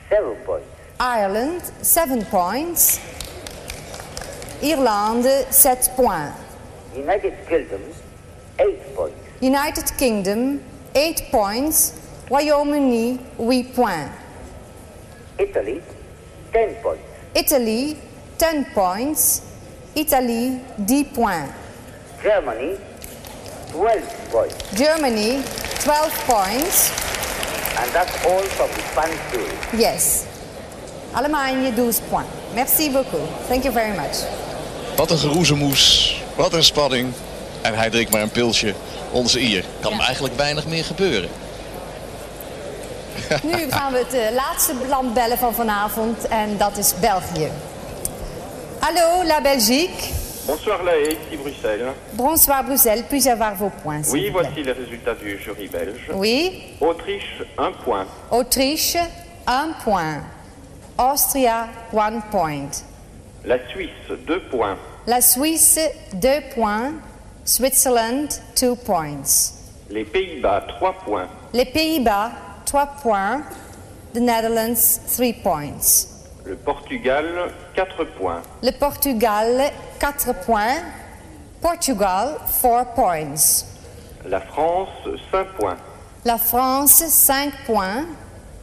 seven points. Ireland, seven points. Irlande, sept points. United Kingdom, eight points. United Kingdom, eight points. Royaume-Uni, huit points. Italy, ten points. Italy, ten points. Italy, dix points. Germany, twelve points. Germany, 12 points. And that's all from the Spanish jury. Yes. Allemagne, 12 points. Merci beaucoup. Thank you very much. Wat een geroezemoes. Wat een spanning. En hij drinkt maar een pilsje. Onze Ier. Kan hem eigenlijk weinig meer gebeuren. Nu gaan we het eh, laatste land bellen van vanavond en dat is België. Hallo, la Belgique. Bonsoir La Haye, ici Bruxelles. Bonsoir Bruxelles, puis-je avoir vos points Oui, vous plaît? voici les résultats du jury belge. Oui. Autriche, un point. Autriche, un point. Austria, one point. La Suisse, deux points. La Suisse, deux points. Switzerland, two points. Les Pays-Bas, trois points. Les Pays-Bas, trois points. The Netherlands, three points. Le Portugal, quatre points. Le Portugal, quatre points. Portugal, four points. La France, cinq points. La France, cinq points.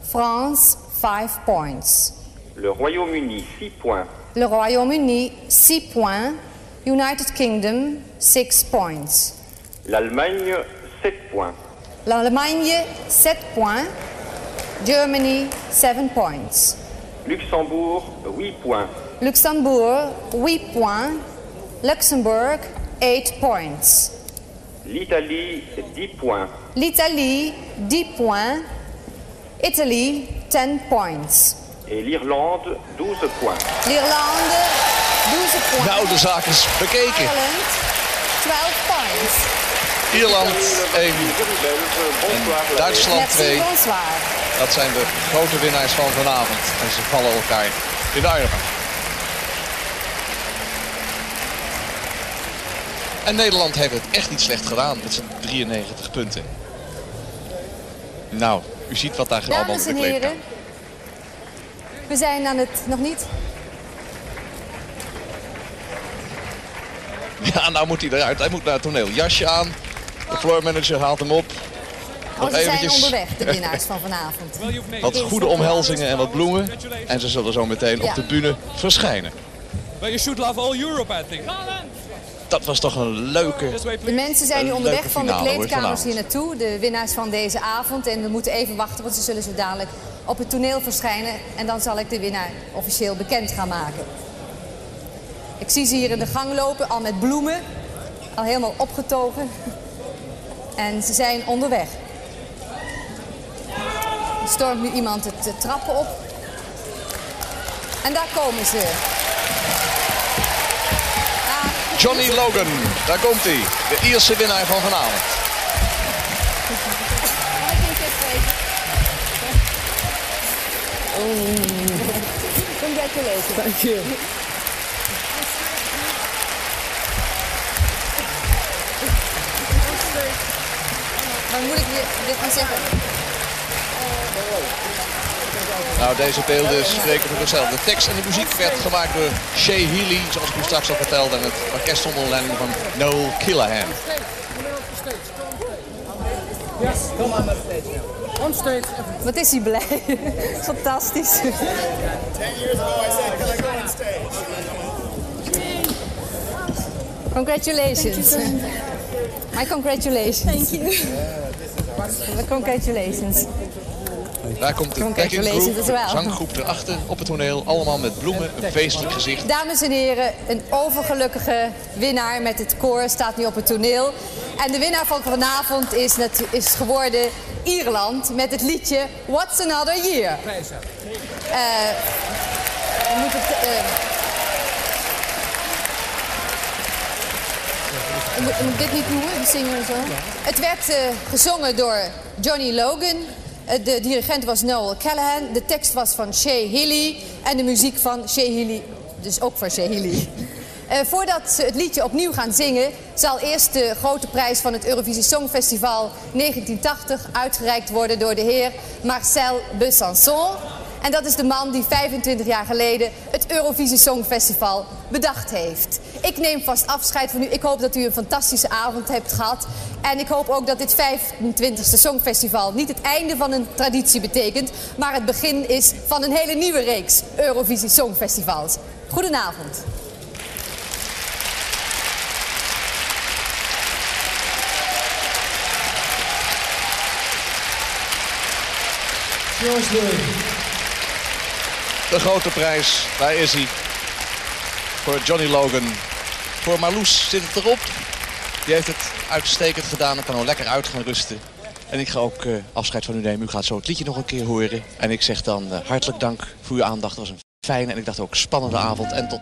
France, five points. Le Royaume-Uni, six points. Le Royaume-Uni, six points. United Kingdom, 6 points. L'Allemagne, 7 points. L'Allemagne, 7 points. Germany, 7 points. Luxembourg, 8 points. Luxembourg, 8 points. Luxembourg, 8 points. L'Italie, 10 points. L'Italie, 10 points. Italy, 10 points. Et l'Irlande, 12 points. L'Irlande, 12 points. Nou, de zaak is bekeken. Ireland, 12 points. Ierland 1 en Duitsland Merci, 2. bonsoir. Dat zijn de grote winnaars van vanavond. En ze vallen elkaar in de armen. En Nederland heeft het echt niet slecht gedaan met zijn 93 punten. Nou, u ziet wat daar allemaal heren, kan. we zijn aan het nog niet. Ja, nou moet hij eruit. Hij moet naar het toneel. Jasje aan. De floormanager haalt hem op. Oh, Nog ze zijn eventjes onderweg, de [LAUGHS] winnaars van vanavond. wat goede omhelzingen en wat bloemen. En ze zullen zo meteen Ja. op de bühne verschijnen. Well, you should love all Europe, I think. Dat was toch een leuke... De mensen zijn nu onderweg van de kleedkamers hier naartoe. De winnaars van deze avond. En we moeten even wachten, want ze zullen zo dadelijk op het toneel verschijnen. En dan zal ik de winnaar officieel bekend gaan maken. Ik zie ze hier in de gang lopen, al met bloemen. Al helemaal opgetogen. En ze zijn onderweg. Er stormt nu iemand het de trappen op. En daar komen ze. Johnny Logan, daar komt hij. De Ierse winnaar van vanavond. Congratulations. Thank you. Maar moet ik dit- niet zeggen? Nou, deze beelden spreken voor zichzelf. De tekst en de muziek werd gemaakt door Shay Healy, zoals ik u straks al vertelde. En het orkest onder leiding van Noel Killahan. Yes, come on the stage now. On stage. Wat is hij blij. [LAUGHS] Fantastisch. Ten years ago I said, can I go on stage? Congratulations. My congratulations. Thank you. Congratulations. Daar komt de backing de zanggroep erachter op het toneel. Allemaal met bloemen, een feestelijk gezicht. Dames en heren, een overgelukkige winnaar met het koor staat nu op het toneel. En de winnaar van vanavond is, is geworden Ierland met het liedje What's Another Year. Eh, we moeten het, eh, moet, ik moet dit niet noemen, de zingen en zo. Het werd eh, gezongen door Johnny Logan. Eh, de dirigent was Noel Callahan. De tekst was van Shay Healy. En de muziek van Shay Healy, dus ook van Shay Healy. Eh, voordat ze het liedje opnieuw gaan zingen, zal eerst de grote prijs van het Eurovisie Songfestival 1980 uitgereikt worden door de heer Marcel Besançon. En dat is de man die 25 jaar geleden het Eurovisie Songfestival bedacht heeft. Ik neem vast afscheid van u. Ik hoop dat u een fantastische avond hebt gehad. En ik hoop ook dat dit 25e Songfestival niet het einde van een traditie betekent, maar het begin is van een hele nieuwe reeks Eurovisie Songfestivals. Goedenavond. De grote prijs, daar is hij. Voor Johnny Logan. Voor Marloes zit het erop. Die heeft het uitstekend gedaan en kan al lekker uit gaan rusten. En ik ga ook eh, afscheid van u nemen. U gaat zo het liedje nog een keer horen. En ik zeg dan eh, hartelijk dank voor uw aandacht. Het was een fijne en ik dacht ook spannende avond. En tot...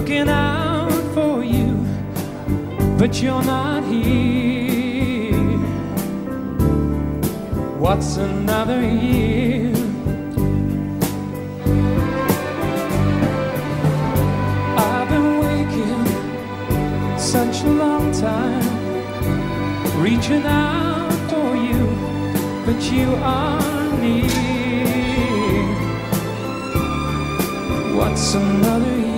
looking out for you, but you're not here. What's another year? I've been waking such a long time, reaching out for you, but you are near. What's another year?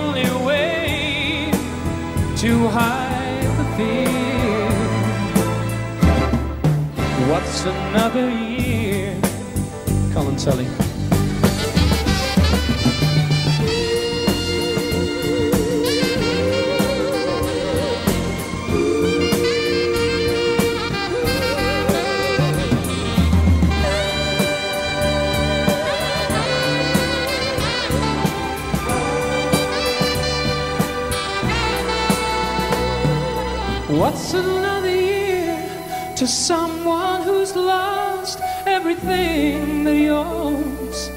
to hide the fear. What's another year? Colin Tully. What's another year to someone who's lost everything that he owns?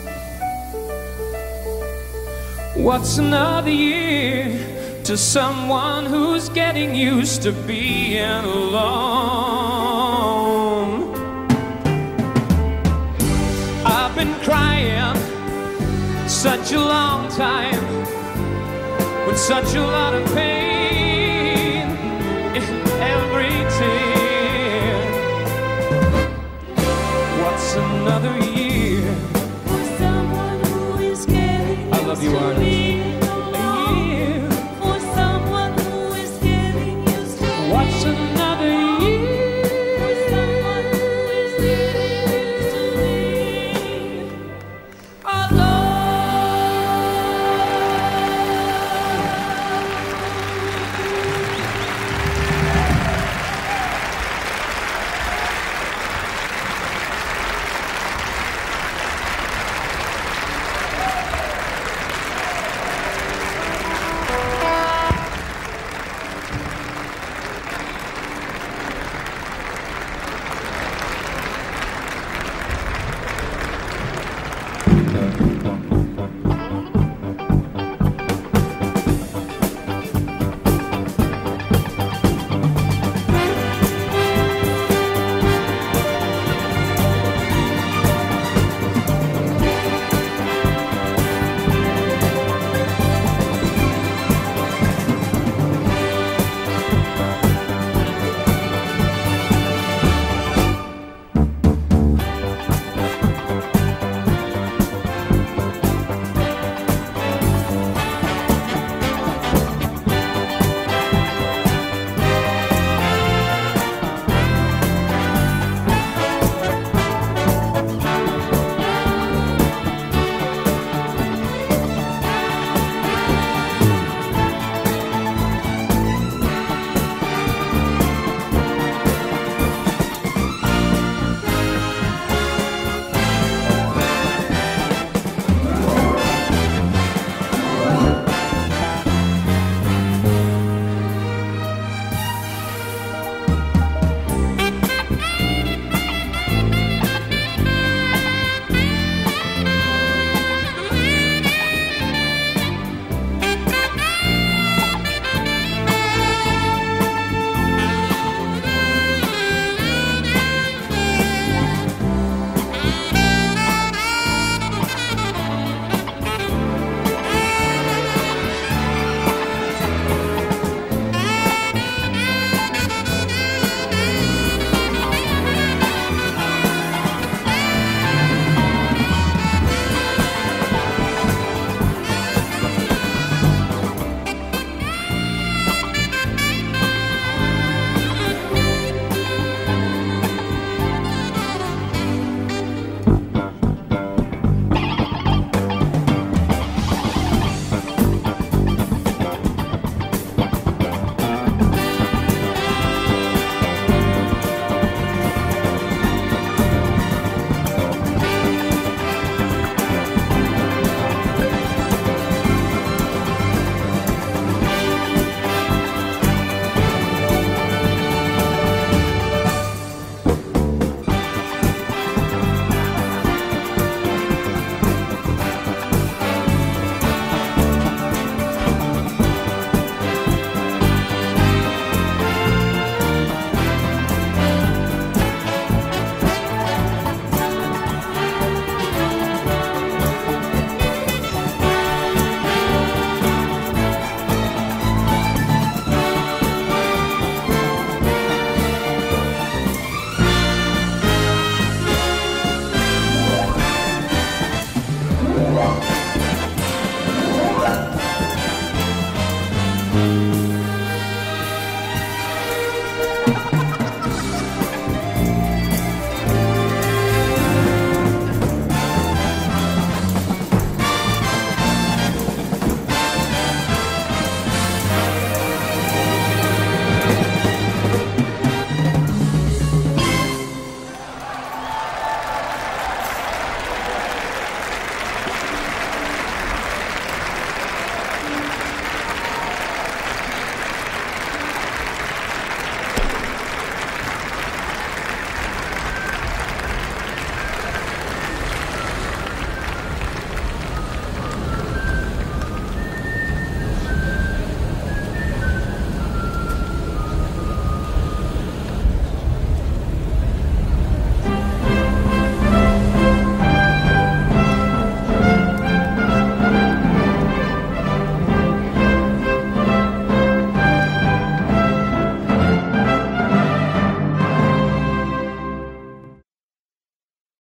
What's another year to someone who's getting used to being alone? I've been crying such a long time with such a lot of pain another year. For someone who is. I love you, artist.